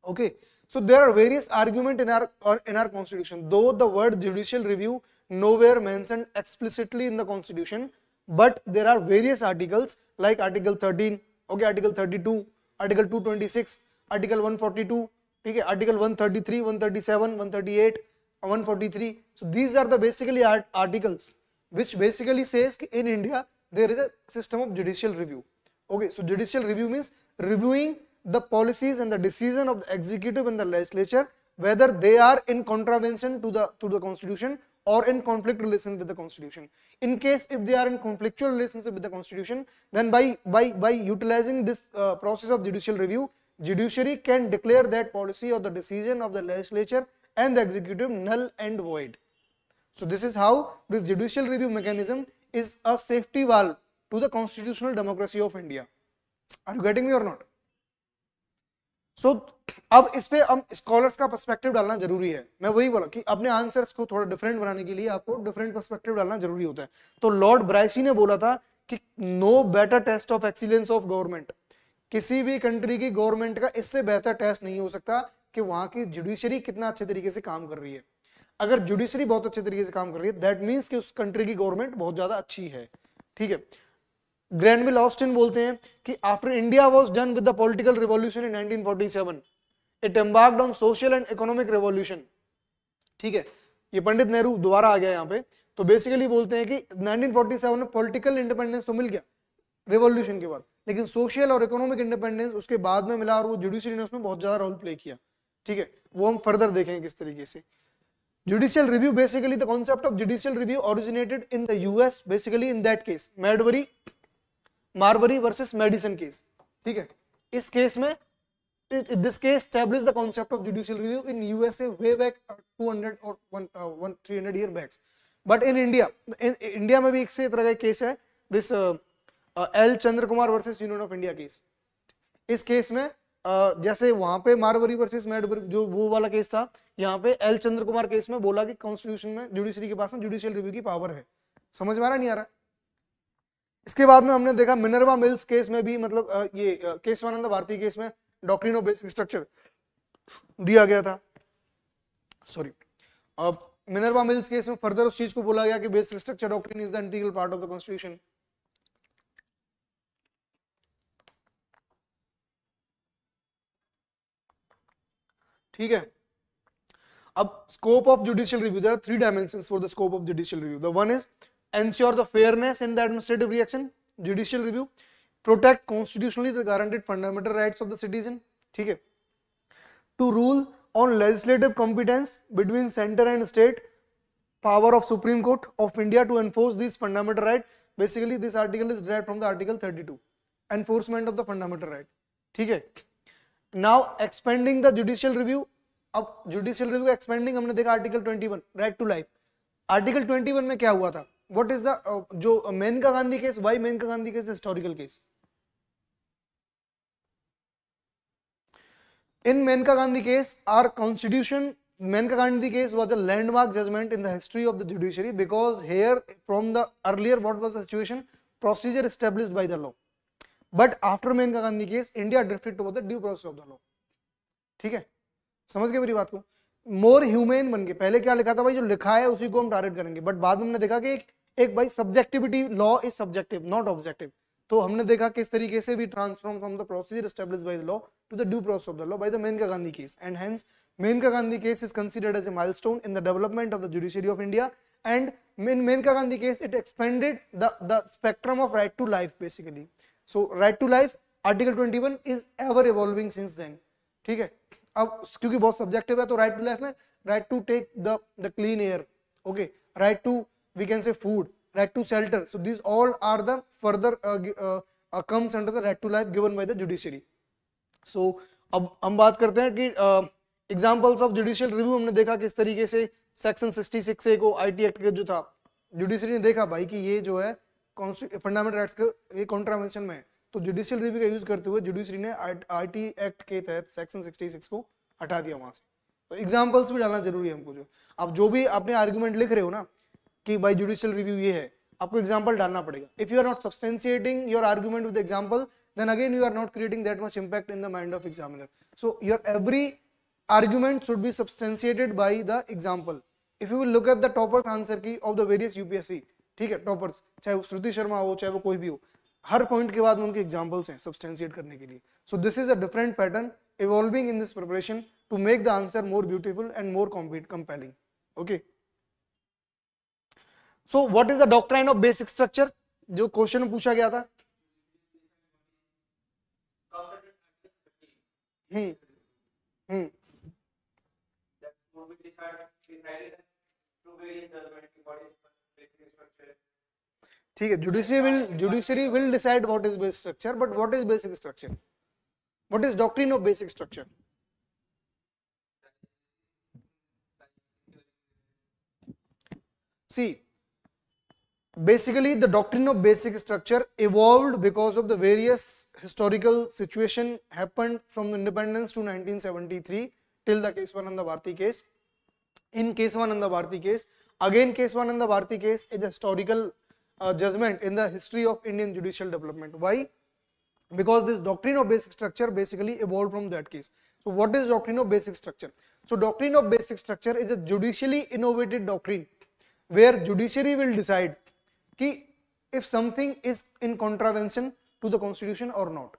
okay so there are various argument in our in our constitution though the word judicial review nowhere मैं explicitly in the constitution but there are various articles like article thirteen okay article thirty two article 226 article 142 ठीक है article 133 137 138 143 so these are the basically art articles which basically says कि in india there is a system of judicial review Okay, so judicial review means reviewing the policies and the decision of the executive and the legislature whether they are in contravention to the to the constitution or in conflict relation with the constitution in case if they are in conflictual relationship with the constitution then by by by utilizing this uh, process of judicial review judiciary can declare that policy or the decision of the legislature and the executive null and void so this is how this judicial review mechanism is a safety valve to the constitutional democracy of India. Are you getting me or not? So so, अब इस पे हम scholars का perspective डालना ज़रूरी है। मैं वही बोला कि अपने आंसर्स को थोड़ा डिफरेंट बनाने के लिए आपको डिफरेंट पर्सपेक्टिव डालना ज़रूरी होता है। तो लॉर्ड ब्राइसी ने बोला था कि no better test of excellence of government किसी भी कंट्री की गवर्नमेंट का इससे बेहतर टेस्ट नहीं हो सकता कि वहाँ की जुडिशरी कितना अच्छे तरीके से काम कर रही है। अगर जुडिशरी बहुत अच्छे तरीके से काम कर रही है दैट मीन्स कि उस कंट्री की गवर्नमेंट बहुत ज़्यादा अच्छी है। ठीक है? ग्रैंडविल ऑस्टिन बोलते हैं कि after India was done with the political revolution in 1947 it embarked on social and economic revolution ठीक है? ये पंडित नेहरू दोबारा आ गया यहाँ पे। तो बेसिकली बोलते हैं कि 1947 में पॉलिटिकल इंडिपेंडेंस तो मिल गया रिवॉल्यूशन के बाद। लेकिन सोशल और इकोनॉमिक इंडिपेंडेंस उसके बाद में मिला और वो जुडिशरी ने उसमें बहुत ज़्यादा रोल प्ले किया। ठीक है? वो हम फर्दर देखेंगे किस तरीके से। Judicial review basically the concept of judicial review originated in the us basically in that case. Madbury marbury versus madison case. ठीक है? इस केस में this case established the concept of judicial review in usa way back 200 or 1 uh, 300 year backs in india in india में भी एक से तरह का केस है uh, uh, Chandra Kumar versus Union of India case इस case में Uh, जैसे वहाँ पे मारवरी वर्सेस मैडबरी जो वो वाला केस था यहाँ पे एल चंद्र कुमार केस में बोला कि कॉन्स्टिट्यूशन में जुडिशरी के पास में जुडिशियल रिव्यू की पावर है। समझ में आ रहा नहीं आ रहा? इसके बाद में हमने देखा मिनरवा मिल्स केस में भी मतलब ये केशवानंद भारती केस में डॉक्ट्रिन ऑफ़ बेसिक स्ट्रक्चर दिया गया था। सॉरी अब मिनरवा मिल्स केस में फर्दर उस चीज़ को बोला गया कि basic structure doctrine is the integral part of the constitution ठीक है? अब scope of judicial review three dimension for the scope of judicial review the one is ensure the fairness in the administrative reaction judicial review protect constitutionally the guaranteed fundamental rights of the citizen ठीक है to rule on legislative competence between center and state power of supreme court of india to enforce these fundamental right basically this article is derived from the article 32 enforcement of the fundamental right ठीक है now expanding the judicial review अब judicial review expanding हमने देखा article 21 right to life article 21 में क्या हुआ था what is the Maneka Gandhi case why Maneka Gandhi case historical case in Maneka Gandhi case our constitution Maneka Gandhi case was a landmark judgement in the history of the judiciary because here from the earlier what was the procedure establish by the law but after Maneka Gandhi case India drifted to the due process of the law ठीक है? समझ गए मेरी बात को? मोर humane बन गए। पहले क्या लिखा था भाई? जो लिखा है, उसी को हम टारगेट करेंगे। बट बाद में हमने देखा कि एक एक भाई subjectivity law is subjective not objective तो हमने देखा किस तरीके से भी transform from the procedure establish by the law to the due process of the law by the Maneka Gandhi case and hence Maneka Gandhi case is considered as a milestone in the development of the judiciary of India and in Menka Gandhi case, it expanded the, the spectrum of right to life basically. So right to life, Article 21 is ever evolving since then. ठीक है? अब क्योंकि बहुत subjective है तो right to life में right to take the the clean air okay right to we can say food right to shelter. So these all are the further uh, uh, comes under the right to life given by the judiciary. So, अब हम बात करते हैं कि examples of judicial review हमने देखा किस तरीके से सेक्शन 66 ए को आईटी एक्ट के जो था जुडिशरी ने देखा भाई कि ये जो है फंडामेंटल राइट्स के ये कॉन्ट्रावेंशन में है। तो जुडिशियल रिव्यू का यूज़ करते हुए जुडिशरी ने आईटी एक्ट के तहत सेक्शन 66 को हटा दिया वहाँ से। तो एग्जांपल्स भी डालना ज़रूरी है हमको जो। आप जो भी अपने आर्गुमेंट लिख रहे हो ना कि भाई जुडिशियल रिव्यू ये है, आपको एग्ज़ाम्पल डालना पड़ेगा। If you are not substantiating your argument with example then again you are not creating that much impact in the mind of examiner. So, your every argument should be substantiated by the example. If you will look at the toppers answer key of the various UPSC ठीक है toppers चाहे वो श्रुति शर्मा हो, चाहे वो कोई भी हो, हर पॉइंट के बाद में उनके एग्जाम्पल्स हैं सब्सटेंशिएट करने के लिए। So this is a different pattern evolving in this preparation to make the answer more beautiful and more compete compelling okay so what is the doctrine of basic structure जो question पूछा गया था। हम्म हम्म। ठीक है judiciary will judiciary will decide what is basic structure but what is basic structure what is doctrine of basic structure see basically the doctrine of basic structure evolved because of the various historical situation happened from independence to 1973 till the Keswananda Bharti case. In Keswananda Bharti case again Keswananda Bharti case is a historical uh, judgment in the history of Indian judicial development. Why? Because this doctrine of basic structure basically evolved from that case. So what is doctrine of basic structure? So doctrine of basic structure is a judicially innovated doctrine where judiciary will decide कि if something is in contravention to the constitution और not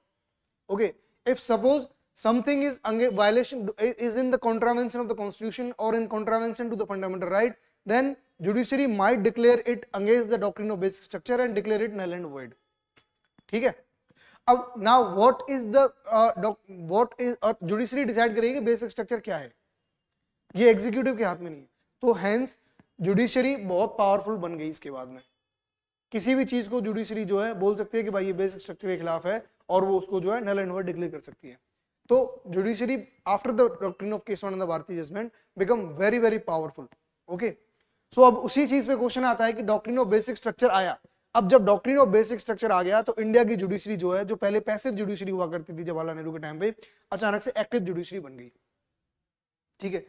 okay if suppose something is violation is in the contravention of the constitution और in contravention to the fundamental right then judiciary might declare it against the doctrine of basic structure and declare it null and void ठीक है? अब now what is the what is और judiciary decide करेगी basic structure क्या है? ये executive के हाथ में नहीं है। तो हैंस जुडिशरी बहुत पावरफुल बन गई इसके बाद में। किसी भी चीज़ को जुडिशरी जो है बोल सकती है कि भाई ये बेसिक स्ट्रक्चर के खिलाफ है और वो उसको जो है नल एंड डिक्लेयर कर सकती है। तो judiciary after the doctrine of Kesavananda Bharati judgment become very very powerful okay so अब उसी चीज़ पे क्वेश्चन आता है कि डॉक्ट्रिन ऑफ़ बेसिक स्ट्रक्चर आया। अब जब डॉक्ट्रिन ऑफ़ बेसिक स्ट्रक्चर आ गया तो इंडिया की जुडिशरी जो है, जो पहले पैसिव जुडिशरी हुआ करती थी जवाहरलाल नेहरू के टाइम पे, अचानक से एक्टिव जुडिशरी बन गई। ठीक है?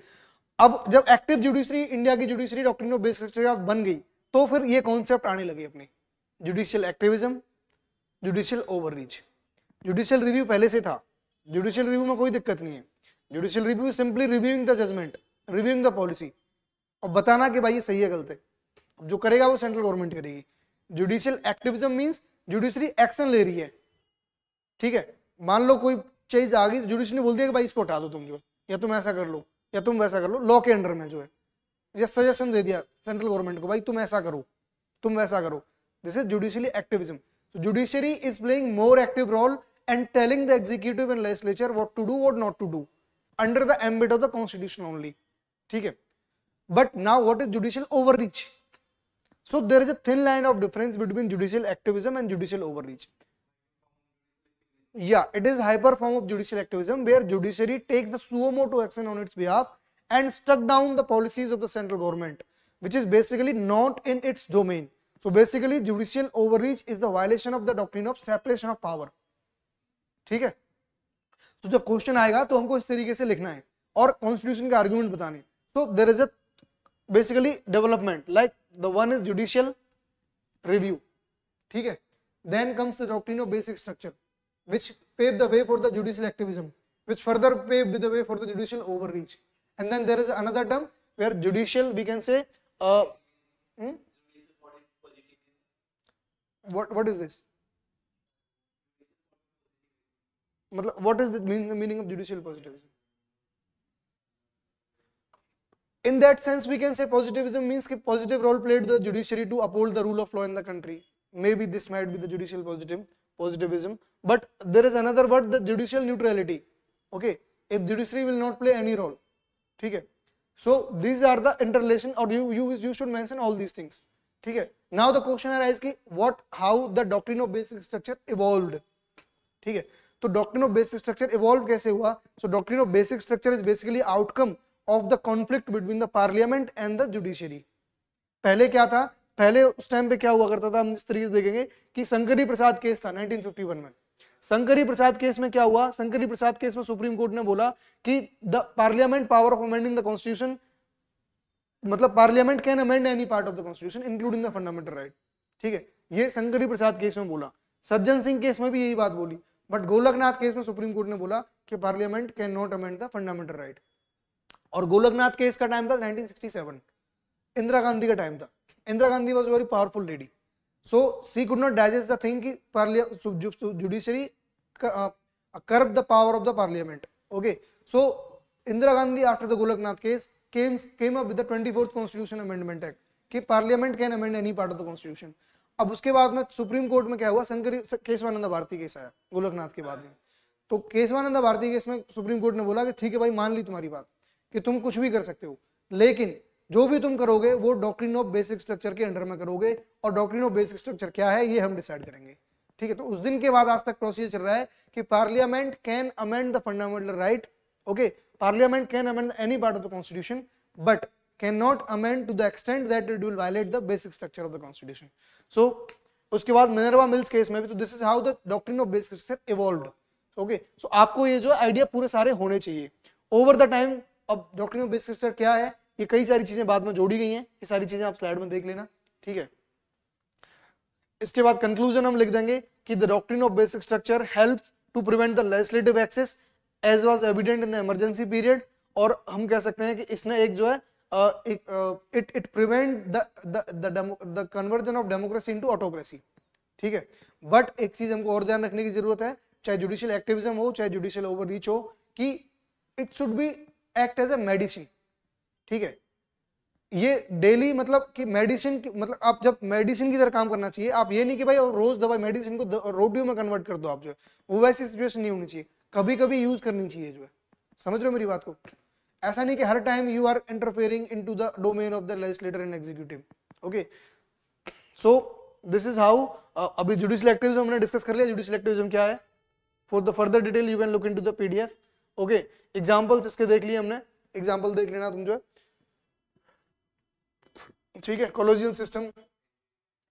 अब जब एक्टिव जुडिशरी इंडिया की judiciary doctrine of basic structure बन गई तो फिर ये कॉन्सेप्ट आने लगे अपने। Judicial activism judicial overreach judicial review पहले से था। जुडिशियल रिव्यू में कोई दिक्कत नहीं है। Judicial review simply reviewing the judgment reviewing the policy और बताना कि भाई ये सही है, गलत है। अब जो करेगा वो सेंट्रल गवर्नमेंट करेगी। Judicial activism means judiciary action ले रही है। ठीक है? मान लो कोई चीज़ आ गई जुडिशरी ने बोल दिया कि भाई इसको हटा दो तुम जो या तुम ऐसा कर लो, या तुम वैसा कर लो। लॉ के अंडर में जो है। या सजेशन दे दिया सेंट्रल गवर्नमेंट को, भाई, तुम ऐसा करो, तुम वैसा करो। This is judicially activism judiciary is playing more active role and telling the executive and legislature what to do what not to do under the ambit of the constitution only ठीक है? But now what is judicial overreach so there is a thin line of difference between judicial activism and judicial overreach या it is hyper form of judicial activism where judiciary take the suo motu to action on its behalf and struck down the policies of the central government which is basically not in its domain so basically judicial overreach is the violation of the doctrine of separation of power ठीक है तो जब question आएगा तो हमको इस तरीके से लिखना है और कॉन्स्टिट्यूशन के आर्गुमेंट बताने so there is a basically development like the one is judicial review ठीक है then comes the doctrine of basic structure which pave the way for the judicial activism which further pave the way for the judicial overreach and then there is another term where judicial we can say uh, hmm? what what is this? what is the meaning of judicial positivism? In that sense we can say positivism means that positive role played the judiciary to uphold the rule of law in the country. Maybe this might be the judicial positive positivism but there is another word the judicial neutrality. Okay? If judiciary will not play any role ठीक है? So, these are the interrelation or you you you should mention all these things. ठीक है? Now the question arises कि what, how the doctrine of basic structure evolved? ठीक है? तो doctrine of basic structure evolve कैसे हुआ? So doctrine of basic structure is basically outcome of the conflict between the parliament and the judiciary पहले क्या था? पहले उस टाइम पे क्या हुआ करता था? हम इस तरीके से देखेंगे कि शंकरी प्रसाद केस था 1951 में। शंकरी प्रसाद केस में क्या हुआ? शंकरी प्रसाद केस में सुप्रीम कोर्ट ने बोला कि the parliament power of amending the constitution मतलब parliament can amend any part of the constitution including the fundamental right ठीक है? ये शंकरी प्रसाद केस में बोला। सज्जन सिंह केस में भी यही बात बोली। बट गोलकनाथ केस में सुप्रीम कोर्ट ने बोला कि parliament can not amend the fundamental right और गोलकनाथ केस का टाइम था 1967 इंदिरा गांधी का टाइम था। Indira Gandhi was very powerful lady so she could not digest the thing judiciary curb the power of the parliament. Okay. So, indira gandhi, after the golaknath case, came came up with the 24th constitution amendment act कि parliament can amend any part of the constitution अब उसके बाद में supreme court में क्या हुआ? Shankari Keshavananda Bharati case आया, गोलकनाथ के बाद में। तो केशवानंद भारती केस में सुप्रीम कोर्ट ने बोला कि ठीक है भाई, मान ली तुम्हारी बात, कि तुम कुछ भी कर सकते हो। लेकिन जो भी तुम करोगे, वो डॉक्ट्रिन ऑफ़ बेसिक स्ट्रक्चर के अंडर में करोगे। और डॉक्ट्रिन ऑफ़ बेसिक स्ट्रक्चर क्या है, ये हम डिसाइड करेंगे। ठीक है तो उस दिन के बाद आज तक प्रोसीजर चल रहा है कि parliament can amend the fundamental right okay parliament can amend any part of the constitution but can not amend to the extent that it will violate the basic structure of the constitution so उसके बाद Minerva mills case में भी तो this is how the doctrine of basic structure evolve okay so आपको ये जो idea पूरे सारे होने चाहिए। ओवर द टाइम अब डॉक्ट्रिन ऑफ़ बेसिक स्ट्रक्चर क्या है? ये कई सारी चीज़ें बाद में जोड़ी गई हैं। ये सारी चीज़ें आप स्लाइड में देख लेना, ठीक है? इसके बाद कंक्लूजन हम लिख देंगे कि the doctrine of basic structure help to prevent the legislative excess as was evident in the emergency period और हम कह सकते हैं कि इसने एक जो है it it prevent the conversion of democracy into autocracy ठीक है? बट एक चीज़ हमको और ध्यान रखने की ज़रूरत है, चाहे जुडिशियल एक्टिविज्म हो, चाहे जुडिशियल ओवररीच हो, कि it should be act as a medicine ठीक है? ये डेली मतलब कि मेडिसिन मतलब आप जब मेडिसिन की तरह काम करना चाहिए, आप ये नहीं कि भाई रोज दवाई मेडिसिन को रोडियो में कन्वर्ट कर दो आप जो है। वो वैसी सिचुएशन नहीं होनी चाहिए। कभी कभी यूज़ करनी चाहिए जो है। समझ रहे हो मेरी बात को? ऐसा नहीं कि हर time you are interfering into the domain of the legislator and executive okay so this is how अभी जुडिशियल एक्टिविज्म हमने डिस्कस कर लिया। जुडिशियल एक्टिविज्म क्या है? For the further detail you can look into the PDF okay examples इसके देख लिए हमने। एग्ज़ाम्पल देख लेना तुम जो है। ठीक है? Collegium system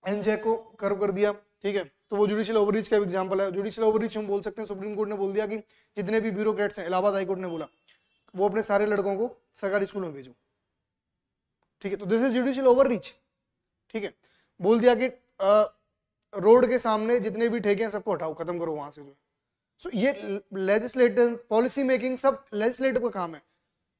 N J curb कर दिया, ठीक है? तो वो जुडिशियल ओवररीच का एग्जांपल है। जुडिशियल ओवररीच हम बोल सकते हैं सुप्रीम कोर्ट ने बोल दिया कि जितने भी ब्यूरोक्रेट्स हैं, इलाहाबाद हाईकोर्ट ने बोला, वो अपने सारे लड़कों को सरकारी स्कूल में भेजो। ठीक है? तो दिस इज़ जुडिशियल ओवररीच ठीक है? बोल दिया कि रोड के सामने जितने भी ठेके हैं, सबको हटाओ, खत्म करो वहाँ से। जो सो ये लेजिस्लेटिव पॉलिसी मेकिंग सब लेजिस्लेटिव का काम है।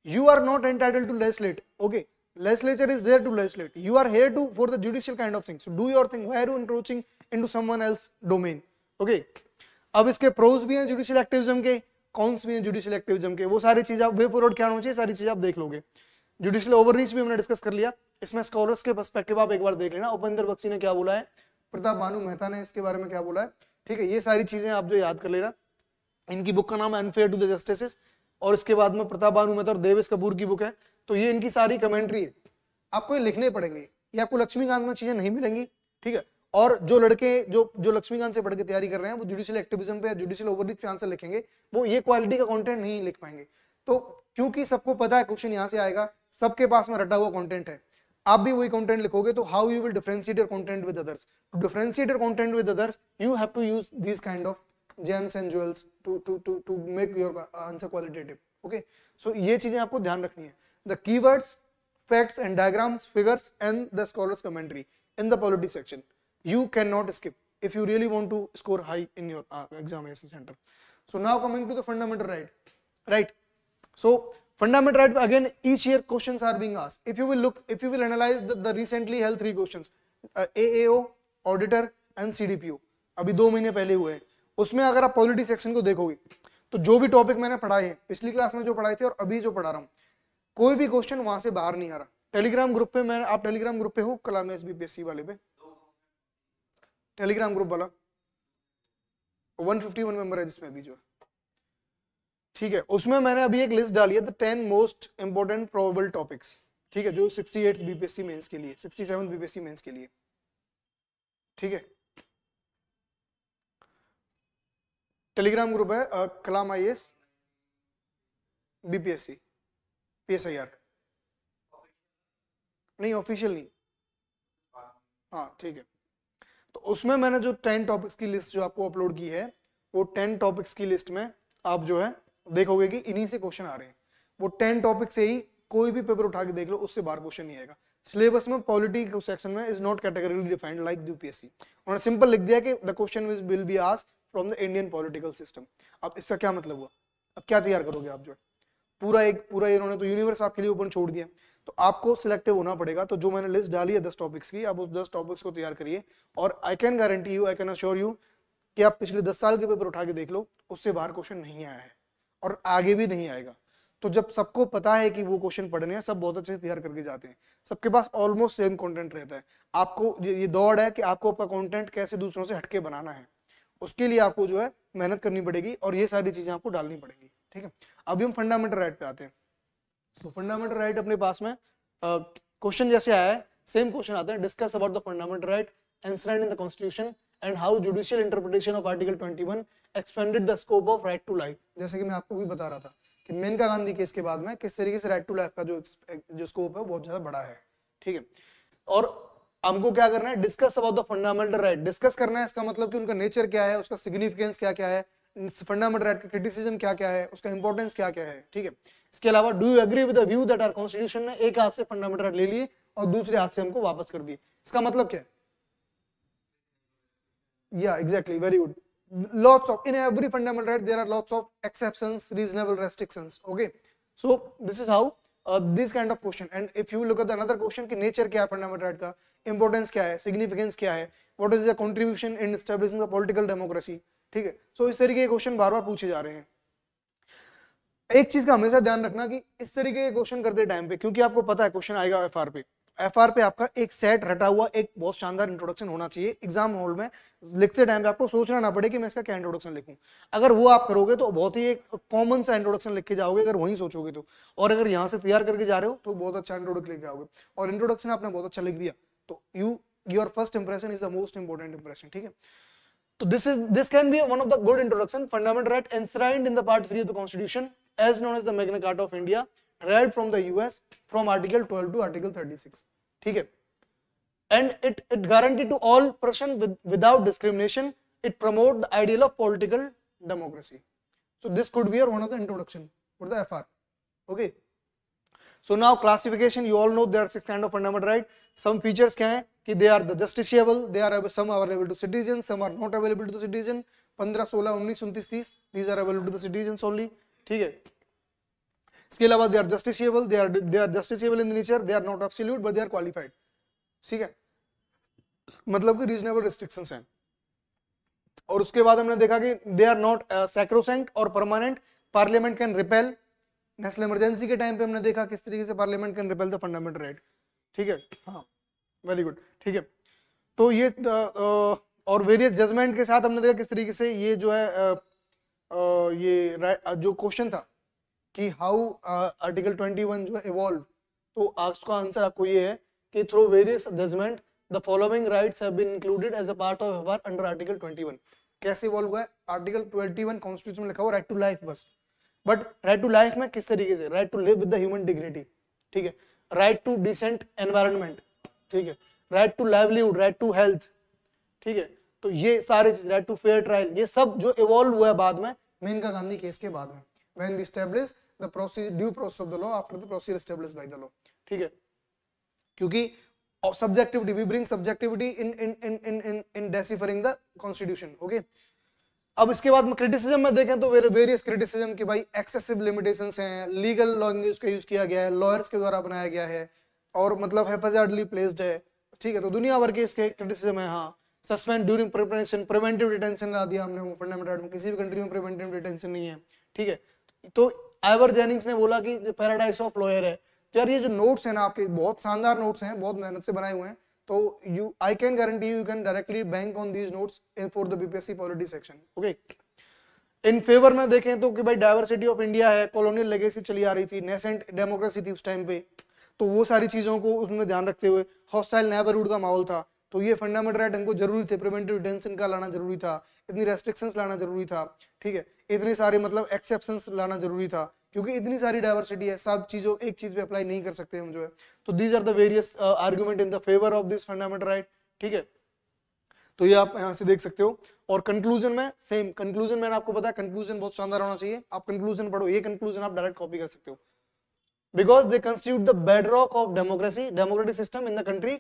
You are not entitle to legislate okay legislature is there to legislate. You are here to, for the judicial kind of thing. So do your thing. Why are you encroaching into someone else domain? Okay. अब इसके pros भी हैं judicial activism के cons भी हैं judicial activism के. वो सारी चीज़ आप वे फॉरवर्ड क्या होना चाहिए, सारी चीज़ आप देख लोगे. जुडिशियल ओवररीच भी हमने डिस्कस कर लिया. इसमें स्कॉलर्स के पर्सपेक्टिव आप एक बार देख लेना. उपेंद्र बख्शी ने क्या बोला है? प्रताप भानु मेहता ने इसके बारे में क्या बोला है? ठीक है, ये सारी चीज़ें आप जो याद कर लेना. इनकी बुक का नाम है अनफेयर टू द जस्टिस और इसके बाद में प्रताप भानु मेहता और देवेश कपूर की बुक है. तो ये इनकी सारी कमेंट्री है। आपको ये लिखने पड़ेंगे। ये आपको लक्ष्मीकांत में चीज़ें नहीं मिलेंगी, ठीक है? और जो लड़के, जो जो लक्ष्मीकांत से पढ़ के तैयारी कर रहे हैं, वो जुडिशियल एक्टिविज्म पे जुडिशियल ओवररीच पे आंसर लिखेंगे, वो ये क्वालिटी का कंटेंट नहीं लिख पाएँगे। तो क्योंकि सबको पता है क्वेश्चन यहाँ से आएगा, सबके पास में रटा हुआ कंटेंट है। आप भी वही कंटेंट लिखोगे तो how you will differentiate your content with others to differentiate your content with others you have to use this kind of gems and jewels to to to to make your answer qualitative, okay? So, ये चीज़ें आपको ध्यान रखनी है। The keywords facts and diagrams figures and the scholars commentary in the polity section you cannot skip if you really want to score high in your uh, examination center so now coming to the fundamental right right so fundamental right again each year questions are being asked if you will look if you will analyze the, the recently held three questions uh, aao auditor and cdpo अभी दो महीने पहले हुए हैं उसमें अगर आप polity section को देखोगे तो जो भी टॉपिक मैंने पढ़ाए हैं पिछली क्लास में जो पढ़ाए थे और अभी जो पढ़ा रहा हूँ कोई भी क्वेश्चन वहाँ से बाहर नहीं आ रहा। टेलीग्राम ग्रुप पे मैं, आप टेलीग्राम ग्रुप पे हो? कलाम एस बीपीएससी वाले पे। टेलीग्राम ग्रुप वाला। 151 मेंबर है जिसमें अभी जो ठीक है, उसमें मैंने अभी एक लिस्ट डाली है the ten most important probable topics ठीक है, जो 68 बीपीएससी मेंस के लिए 67 बीपीएससी मेंस के लिए। ठीक है? टेलीग्राम ग्रुप है Kalam I S BPSC PSIR नहीं ऑफिशियल नहीं। हाँ ठीक है। तो उसमें मैंने जो टेन टॉपिक्स की लिस्ट जो आपको अपलोड की है, वो टेन टॉपिक्स की लिस्ट में आप जो है देखोगे कि इन्हीं से क्वेश्चन आ रहे हैं। वो टेन टॉपिक से ही कोई भी पेपर उठा के देख लो, उससे बाहर क्वेश्चन नहीं आएगा। सिलेबस में पॉलिटी सेक्शन में is not categorically defined like UPSC उन्होंने सिंपल लिख दिया कि the question will be ask from the Indian political system अब इसका क्या मतलब हुआ? अब क्या तैयार करोगे आप जो है? पूरा एक पूरा इन्होंने तो यूनिवर्स आपके लिए ओपन छोड़ दिया। तो आपको सिलेक्टिव होना पड़ेगा। तो जो मैंने लिस्ट डाली है दस टॉपिक्स की आप उस दस टॉपिक्स को तैयार करिए। और I can guarantee you I can assure you कि आप पिछले दस साल के पेपर उठा के देख लो उससे बाहर क्वेश्चन नहीं आया है और आगे भी नहीं आएगा। तो जब सबको पता है कि वो क्वेश्चन पढ़ने हैं सब बहुत अच्छे से तैयार करके जाते हैं। सबके पास ऑलमोस्ट सेम कंटेंट रहता है। आपको ये, ये दौड़ है कि आपको अपना कंटेंट कैसे दूसरों से हटके बनाना है। उसके लिए आपको जो है मेहनत करनी पड़ेगी और ये सारी चीज़ें आपको डालनी पड़ेगी। ठीक है? अभी हम फंडामेंटल राइट पे आते हैं। सो फंडामेंटल राइट अपने पास में क्वेश्चन uh, जैसे आया है सेम क्वेश्चन आता है discuss about the fundamental right enshrined in the constitution and how judicial interpretation of article 21 expanded the scope of right to life. जैसे कि मैं आपको भी बता रहा था कि मेनका गांधी केस के बाद में किस तरीके से राइट टू लाइफ का जो जो स्कोप है बहुत ज़्यादा बड़ा है। ठीक है? और हमको क्या करना है? Discuss about the fundamental right discuss करना है इसका मतलब कि उनका नेचर क्या है उसका सिग्निफिकेंस क्या क्या है फंडामेंटल राइट क्रिटिसिज्म क्या क्या है? उसका इंपॉर्टेंस क्या क्या है? ठीक है? इसके अलावा do you agree with view that our constitution ने एक हाथ से फंडामेंटल राइट ले लिए और दूसरे हाथ से हमको वापस कर दिए? इसका मतलब क्या है? या exactly very good lots of in every fundamental right there are lots of exception reasonable restriction okay so this is how this kind of question and if you look another question की nature क्या है fundamental right का? Importance क्या है? Significance क्या है? What is the contribution in establishing the political democracy ठीक है? सो इस तरीके के क्वेश्चन बार बार पूछे जा रहे हैं। एक चीज़ का हमेशा ध्यान रखना कि इस तरीके के क्वेश्चन करते टाइम पे, क्योंकि आपको पता है क्वेश्चन आएगा एफआर पे। एफआर पे आपका एक सेट रटा हुआ, एक बहुत शानदार इंट्रोडक्शन होना चाहिए। एग्ज़ाम हॉल में लिखते टाइम पे आपको सोचना ना पड़े कि मैं इसका क्या इंट्रोडक्शन लिखूं। अगर वो आप करोगे तो बहुत ही एक कॉमन सा इंट्रोडक्शन लिख के जाओगे, अगर वहीं सोचोगे तो। और अगर यहाँ से तैयार करके जा रहे हो तो बहुत अच्छा इंट्रोडक्शन लिख के आओगे। और इंट्रोडक्शन आपने बहुत अच्छा लिख दिया तो you your first impression is the most important impression ठीक है? तो this is this can be one of the good introduction fundamental right enshrined in the part 3 of the constitution as known as the Magna Carta of India derived from the US from article 12 to article 36 ठीक है and it it guaranteed to all person with, without discrimination it promote the ideal of political democracy so this could be your one of the introduction for the fr okay So now classification you all know there are six kind of fundamental right some features क्या है कि they are the justiciable they are some are available to citizens some are not available to the citizen 15 16 19 29 30 these are available to the citizens only ठीक है इसके अलावा they are justiciable they are they are justiciable in nature they are not absolute but they are qualified ठीक है मतलब कि reasonable restrictions हैं और उसके बाद हमने देखा कि दे आर नॉट सैक्रोसेंट और permanent parliament can repeal national emergency के टाइम पे हमने देखा किस तरीके से parliament can repeal the fundamental right. ठीक है? हाँ वेरी गुड ठीक है? तो ये uh, और वेरियस जजमेंट के साथ हमने देखा किस तरीके से ये जो है uh, uh, ये जो क्वेश्चन था कि हाउ आर्टिकल 21 जो है इवॉल्व तो उसका आंसर आपको ये है कि through various judgment the following rights have been included as a part of under article 21 कैसे इवॉल्व हुआ है? आर्टिकल 21 कॉन्स्टिट्यूशन में लिखा हुआ राइट टू लाइफ बस। बट राइट टू लाइफ में किस तरीके से right to live with the human dignity ठीक है राइट टू डिसेंट एनवायरनमेंट ठीक है right to livelihood right to health ठीक है तो ये सारे चीज़ राइट टू फेयर ट्रायल ये सब जो इवॉल्व हुआ है बाद में मेनका गांधी केस के बाद में when we establish the process due process of the law after the procedure established by the law ठीक है क्योंकि subjectivity we bring subjectivity in in in in in in deciphering the constitution okay अब इसके बाद में criticism में देखें तो वेरियस क्रिटिसिज्म कि भाई एक्सेसिव लिमिटेशन हैं लीगल लैंग्वेज का यूज़ किया गया है लॉयर्स के द्वारा बनाया गया है, और मतलब हैफाजर्डली प्लेस्ड है। ठीक है तो दुनिया भर के इसके क्रिटिसिज्म है हाँ। Suspend during preparation preventive detention ला दिया हमने फंडामेंटल में। किसी भी कंट्री में प्रिवेंटिव डिटेंशन नहीं है। ठीक है तो एवर जेनिंग्स ने बोला कि पैराडाइज ऑफ़ लॉयर है। तो यार ये जो नोट्स हैं ना, आपके बहुत शानदार नोट्स हैं, बहुत मेहनत से बनाए हुए हैं। तो you I can guarantee you can directly bank on these notes in for the BPSC polity section okay in favour में देखें तो कि भाई डाइवर्सिटी ऑफ़ इंडिया है कॉलोनियल लेगेसी चली आ रही थी नेसेंट डेमोक्रेसी थी उस टाइम पे। तो वो सारी चीज़ों को उसमें ध्यान रखते हुए हॉस्टाइल नेबरहुड का माहौल था। तो ये फंडामेंटल राइट इनको ज़रूरी थे प्रिवेंटिव डिटेंशन का लाना ज़रूरी था, इतनी रेस्ट्रिक्शंस लाना ज़रूरी था, ठीक है? इतने सारे मतलब एक्सेप्शन लाना ज़रूरी था। क्योंकि इतनी सारी डायवर्सिटी है, सब चीज़ों, एक चीज़ पे अप्लाई नहीं कर सकते हम जो है। तो these are the various argument in the favour of this fundamental right ठीक है? तो ये आप यहाँ से देख सकते हो। और कंक्लूजन में सेम कंक्लूजन मैंने आपको बताया कंक्लूजन बहुत शानदार होना चाहिए। आप कंक्लूजन पढ़ो, ये कंक्लूजन आप डायरेक्ट कॉपी कर सकते हो। Because they constitute the bedrock of democracy democratic system in the country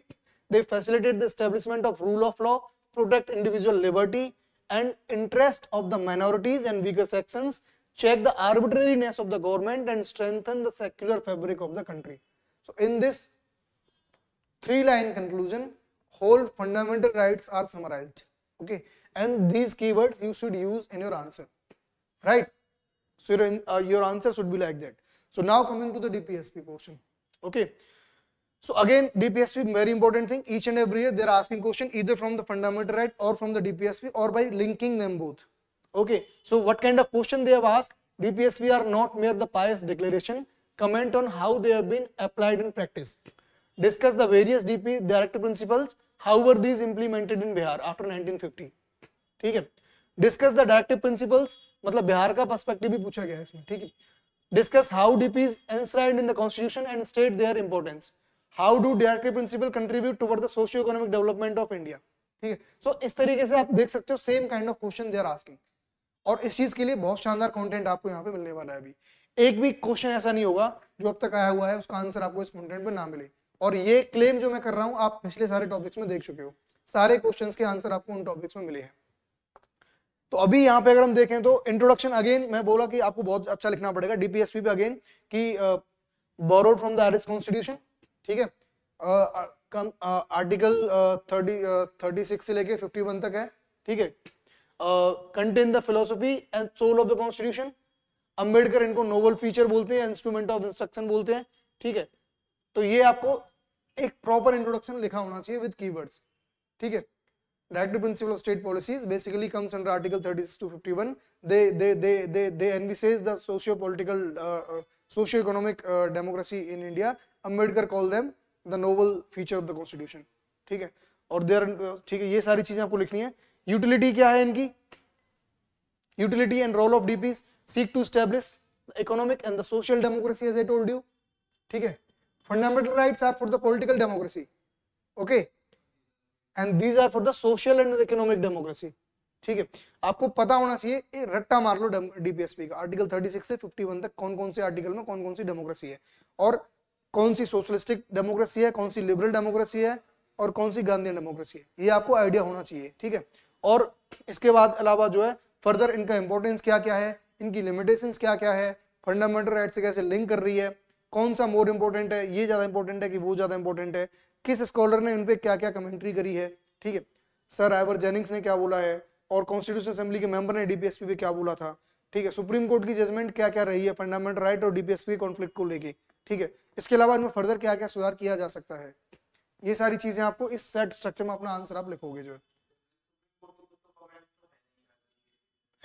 they facilitate the establishment of rule of law protect individual liberty and interest of the minorities and weaker sections check the arbitrariness of the government and strengthen the secular fabric of the country. So in this three line conclusion whole fundamental rights are summarized. Okay? And these keywords you should use in your answer. Right? So your, uh, your answer should be like that. So now coming to the dpsp portion. Okay? So again dpsp very important thing. Each and every year they're asking question either from the fundamental right or from the dpsp or by linking them both okay so what kind of question they have asked dpsp are not mere the pious declaration comment on how they have been applied in practice discuss the various dp directive principles how were these implemented in bihar after 1950 ठीक है discuss the directive principles मतलब बिहार का perspective भी पूछा गया है इसमें ठीक है discuss how DP is enshrined in the constitution and state their importance. How do directive principle contribute toward the socio-economic development of India? ठीक है सो so, इस तरीके से आप देख सकते हो same kind of question they are asking और इस चीज़ के लिए बहुत शानदार कंटेंट आपको यहाँ पे मिलने वाला है अभी। एक भी क्वेश्चन ऐसा नहीं होगा, जो अब तक आया हुआ है, उसका आंसर आपको इस कंटेंट में ना मिले। और ये क्लेम जो मैं कर रहा हूँ, आप पिछले सारे टॉपिक्स में देख चुके हो। सारे क्वेश्चंस के आंसर आपको उन टॉपिक्स में मिले हैं। तो अभी यहाँ पे अगर हम देखें तो इंट्रोडक्शन अगेन मैं बोला कि आपको बहुत अच्छा लिखना पड़ेगा डीपीएसपी पे अगेन कि borrowed from the Irish constitution ठीक है? आर्टिकल थर्टी थर्टी से लेके फिफ्टी तक है, ठीक है? Contain the philosophy and soul of the constitution. Ambedkar इनको नोवल फीचर बोलते हैं इंस्ट्रूमेंट ऑफ़ इंस्ट्रक्शन बोलते हैं, ठीक है? तो ये आपको एक प्रॉपर इंट्रोडक्शन लिखा होना चाहिए विद कीवर्ड्स ठीक है? Directive principles of state policies basically comes under article 36 they they they they envisages the socio political socio economic democracy in India Ambedkar call them the novel feature of the constitution ठीक है? और देर uh, ठीक है, ये सारी चीज़ें आपको लिखनी है। यूटिलिटी क्या है इनकी? Utility and role of DPs seek to establish economic and the social democracy as I told you ठीक है? Fundamental rights are for the political democracy okay and these are for the social and economic democracy ठीक है? आपको पता होना चाहिए रट्टा मार लो डीपीएसपी का। आर्टिकल 36 से 51 तक कौन कौन से आर्टिकल में कौन कौन सी डेमोक्रेसी है? और कौन सी सोशलिस्टिक डेमोक्रेसी है, कौन सी लिबरल डेमोक्रेसी है, और कौन सी गांधी डेमोक्रेसी है? ये आपको आइडिया होना चाहिए, ठीक है? और इसके बाद अलावा जो है फर्दर इनका इंपॉर्टेंस क्या क्या है, इनकी लिमिटेशन क्या क्या है फंडामेंटल राइट से कैसे लिंक कर रही है, कौन सा मोर इंपॉर्टेंट है, ये ज़्यादा इंपॉर्टेंट है कि वो ज़्यादा इंपॉर्टेंट है, किस स्कॉलर ने इन पे क्या क्या कमेंट्री करी है, ठीक है? सर आइवर जेनिंग्स ने क्या बोला है और कॉन्स्टिट्यूशन असेंबली के मेंबर ने डीपीएसपी पे क्या बोला था, ठीक है? सुप्रीम कोर्ट की जजमेंट क्या क्या रही है फंडामेंटल राइट और डीपीएसपी कॉन्फ्लिक्ट को लेके, ठीक है? इसके अलावा इनमें फर्दर क्या क्या सुधार किया जा सकता है, ये सारी चीज़ें आपको इस सेट स्ट्रक्चर में अपना आंसर आप लिखोगे जो है।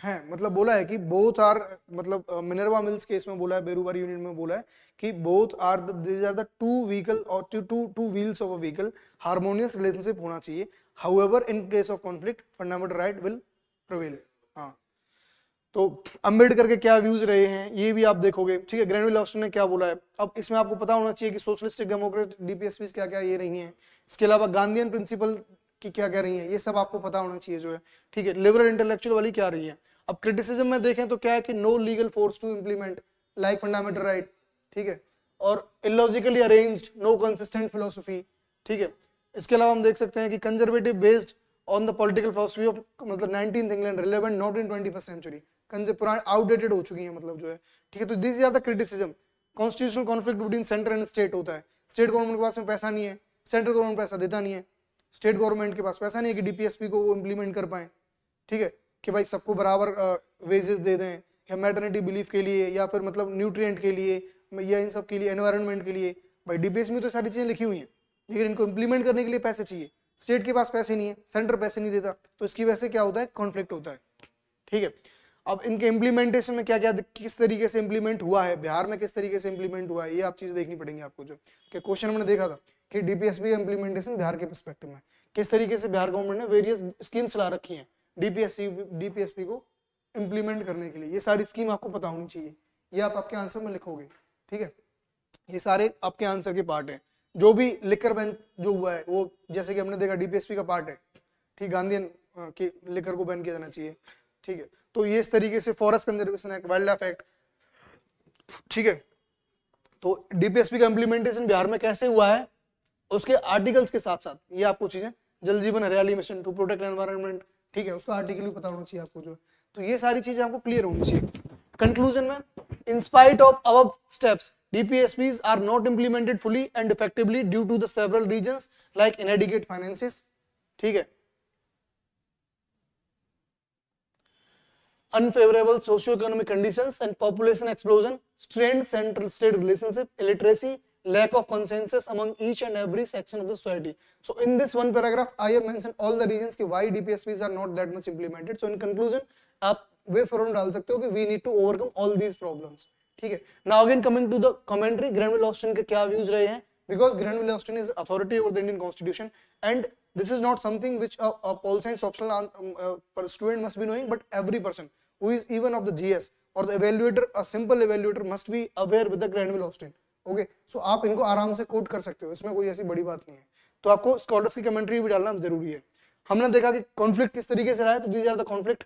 है मतलब बोला है कि बोथ आर मतलब मिनरवा मिल्स केस में बोला है बेरूबारी यूनिट में बोला है कि both are this are the two vehicle और two two two wheels of a vehicle harmonious relationship होना चाहिए। However in case of conflict fundamental right will prevail हाँ। तो अंबेडकर के क्या व्यूज़ रहे हैं, ये भी आप देखोगे। ठीक है ग्रेनुल ऑस्टन ने क्या बोला है? अब इसमें आपको पता होना चाहिए कि सोशलिस्टिक डेमोक्रेट डीपीएसपी क्या क्या ये रही हैं। इसके अलावा गांधीयन प्रिंसिपल की क्या कह रही है? ये सब आपको पता होना चाहिए जो है। ठीक है लिबरल इंटेलेक्चुअल वाली क्या रही है? अब क्रिटिसिज्म में देखें तो क्या है कि no legal force to implement like fundamental right ठीक है? और illogically arranged no consistent philosophy ठीक है? इसके अलावा हम देख सकते हैं कि conservative based on the political philosophy of मतलब nineteen England relevant not in twenty first century पुराने आउटडेटेड हो चुकी है मतलब जो है। ठीक है तो this are the criticism constitutional conflict between centre and state होता है। स्टेट गवर्नमेंट के पास में पैसा नहीं है सेंट्रल गवर्नमेंट पैसा देता नहीं है। स्टेट गवर्नमेंट के पास। पैसा नहीं है कि डीपीएसपी को वो इम्प्लीमेंट कर पाए, ठीक है? कि भाई सबको बराबर वेजेस दे दें, या मैटर्निटी बिलीफ के लिए, या फिर मतलब न्यूट्रिएंट के लिए, या इन सब के लिए एनवायरनमेंट के लिए। भाई डीपीएस में तो सारी चीज़ें लिखी हुई हैं, लेकिन इनको इम्प्लीमेंट करने के लिए पैसे चाहिए। स्टेट के पास पैसे नहीं है सेंटर पैसे नहीं देता तो इसकी वजह से क्या होता है? कॉन्फ्लिक्ट होता है, ठीक है? अब इनके इम्प्लीमेंटेशन में क्या क्या किस तरीके से इम्प्लीमेंट हुआ है? बिहार में किस तरीके से इम्प्लीमेंट हुआ है? ये आप चीज़ देखनी पड़ेंगी आपको जो क्वेश्चन हमने देखा था। कि डीपीएसपी इम्प्लीमेंटेशन बिहार के परस्पेक्टिव में किस तरीके से बिहार गवर्नमेंट ने वेरियस स्कीम्स ला रखी हैं डीपीएससी डीपीएसपी को इम्प्लीमेंट करने के लिए। ये सारी स्कीम आपको पता होनी चाहिए। ये आप आपके आंसर में लिखोगे, ठीक है? ये सारे आपके आंसर के पार्ट हैं। जो भी लिकर बैन जो हुआ है, वो जैसे कि हमने देखा डीपीएसपी का पार्ट है, ठीक? गांधीयन के लिकर को बैन किया जाना चाहिए, ठीक है? तो ये इस तरीके से forest conservation act wild life act ठीक है? तो डीपीएसपी का इम्प्लीमेंटेशन बिहार में कैसे हुआ है? उसके आर्टिकल्स के साथ साथ ये आपको चीज़ें जल Jeevan Hariyali mission to protect environment ठीक है उसका आर्टिकल भी पता होना चाहिए आपको जो तो ये सारी चीज़ें आपको क्लियर होनी चाहिए कंक्लूजन में in spite of above steps DPSPs are not implemented fully and effectively due to the several reasons like inadequate finances ठीक है unfavorable socio-economic conditions and population explosion, strained central state relationship, illiteracy, lack of consensus among each and every section of the society. So in this one paragraph, I have mentioned all the reasons ki why DPSPs are not that much implemented. So in conclusion, आप वे forum डाल सकते हो कि we need to overcome all these problems. ठीक है now again coming to the commentary granville austin के क्या views रहे हैं because granville austin is authority over the indian constitution and this is not something which a, a pol science optional um, uh, student must be knowing but every person who is even of the gs or the evaluator a simple evaluator must be aware with the granville austin okay so आप इनको आराम से coat कर सकते हो, इसमें कोई ऐसी बड़ी बात नहीं है। तो आपको स्कॉलर्स की कमेंट्री भी डालना ज़रूरी है। हमने देखा कि कॉन्फ्लिक्ट किस तरीके से रहा है तो दीज आर द कॉन्फ्लिक्ट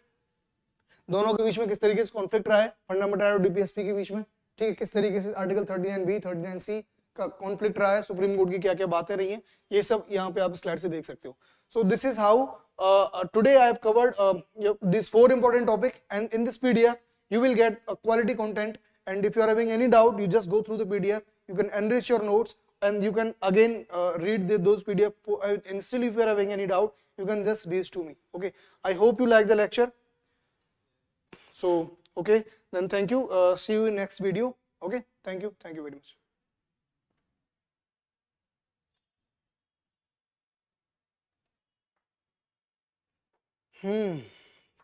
दोनों के बीच में किस तरीके से कॉन्फ्लिक्ट रहा है फंडामेंटल और डीपीएसपी के बीच में, ठीक है, किस तरीके से आर्टिकल 39 बी 39 सी का कॉन्फ्लिक्ट रहा है, सुप्रीम कोर्ट की क्या क्या बातें रही हैं, ये सब यहाँ पे आप स्लाइड से देख सकते हो। So this is how today I have covered this four important topic and in this PDF you will get a quality content and if you are having any doubt you just go through the pdf you can enrich your notes and you can again uh, read the, those pdf uh, and still if you are having any doubt you can just reach to me okay? I hope you like the lecture. So okay then thank you. Uh, see you in next video okay? Thank you. Thank you very much. Hmm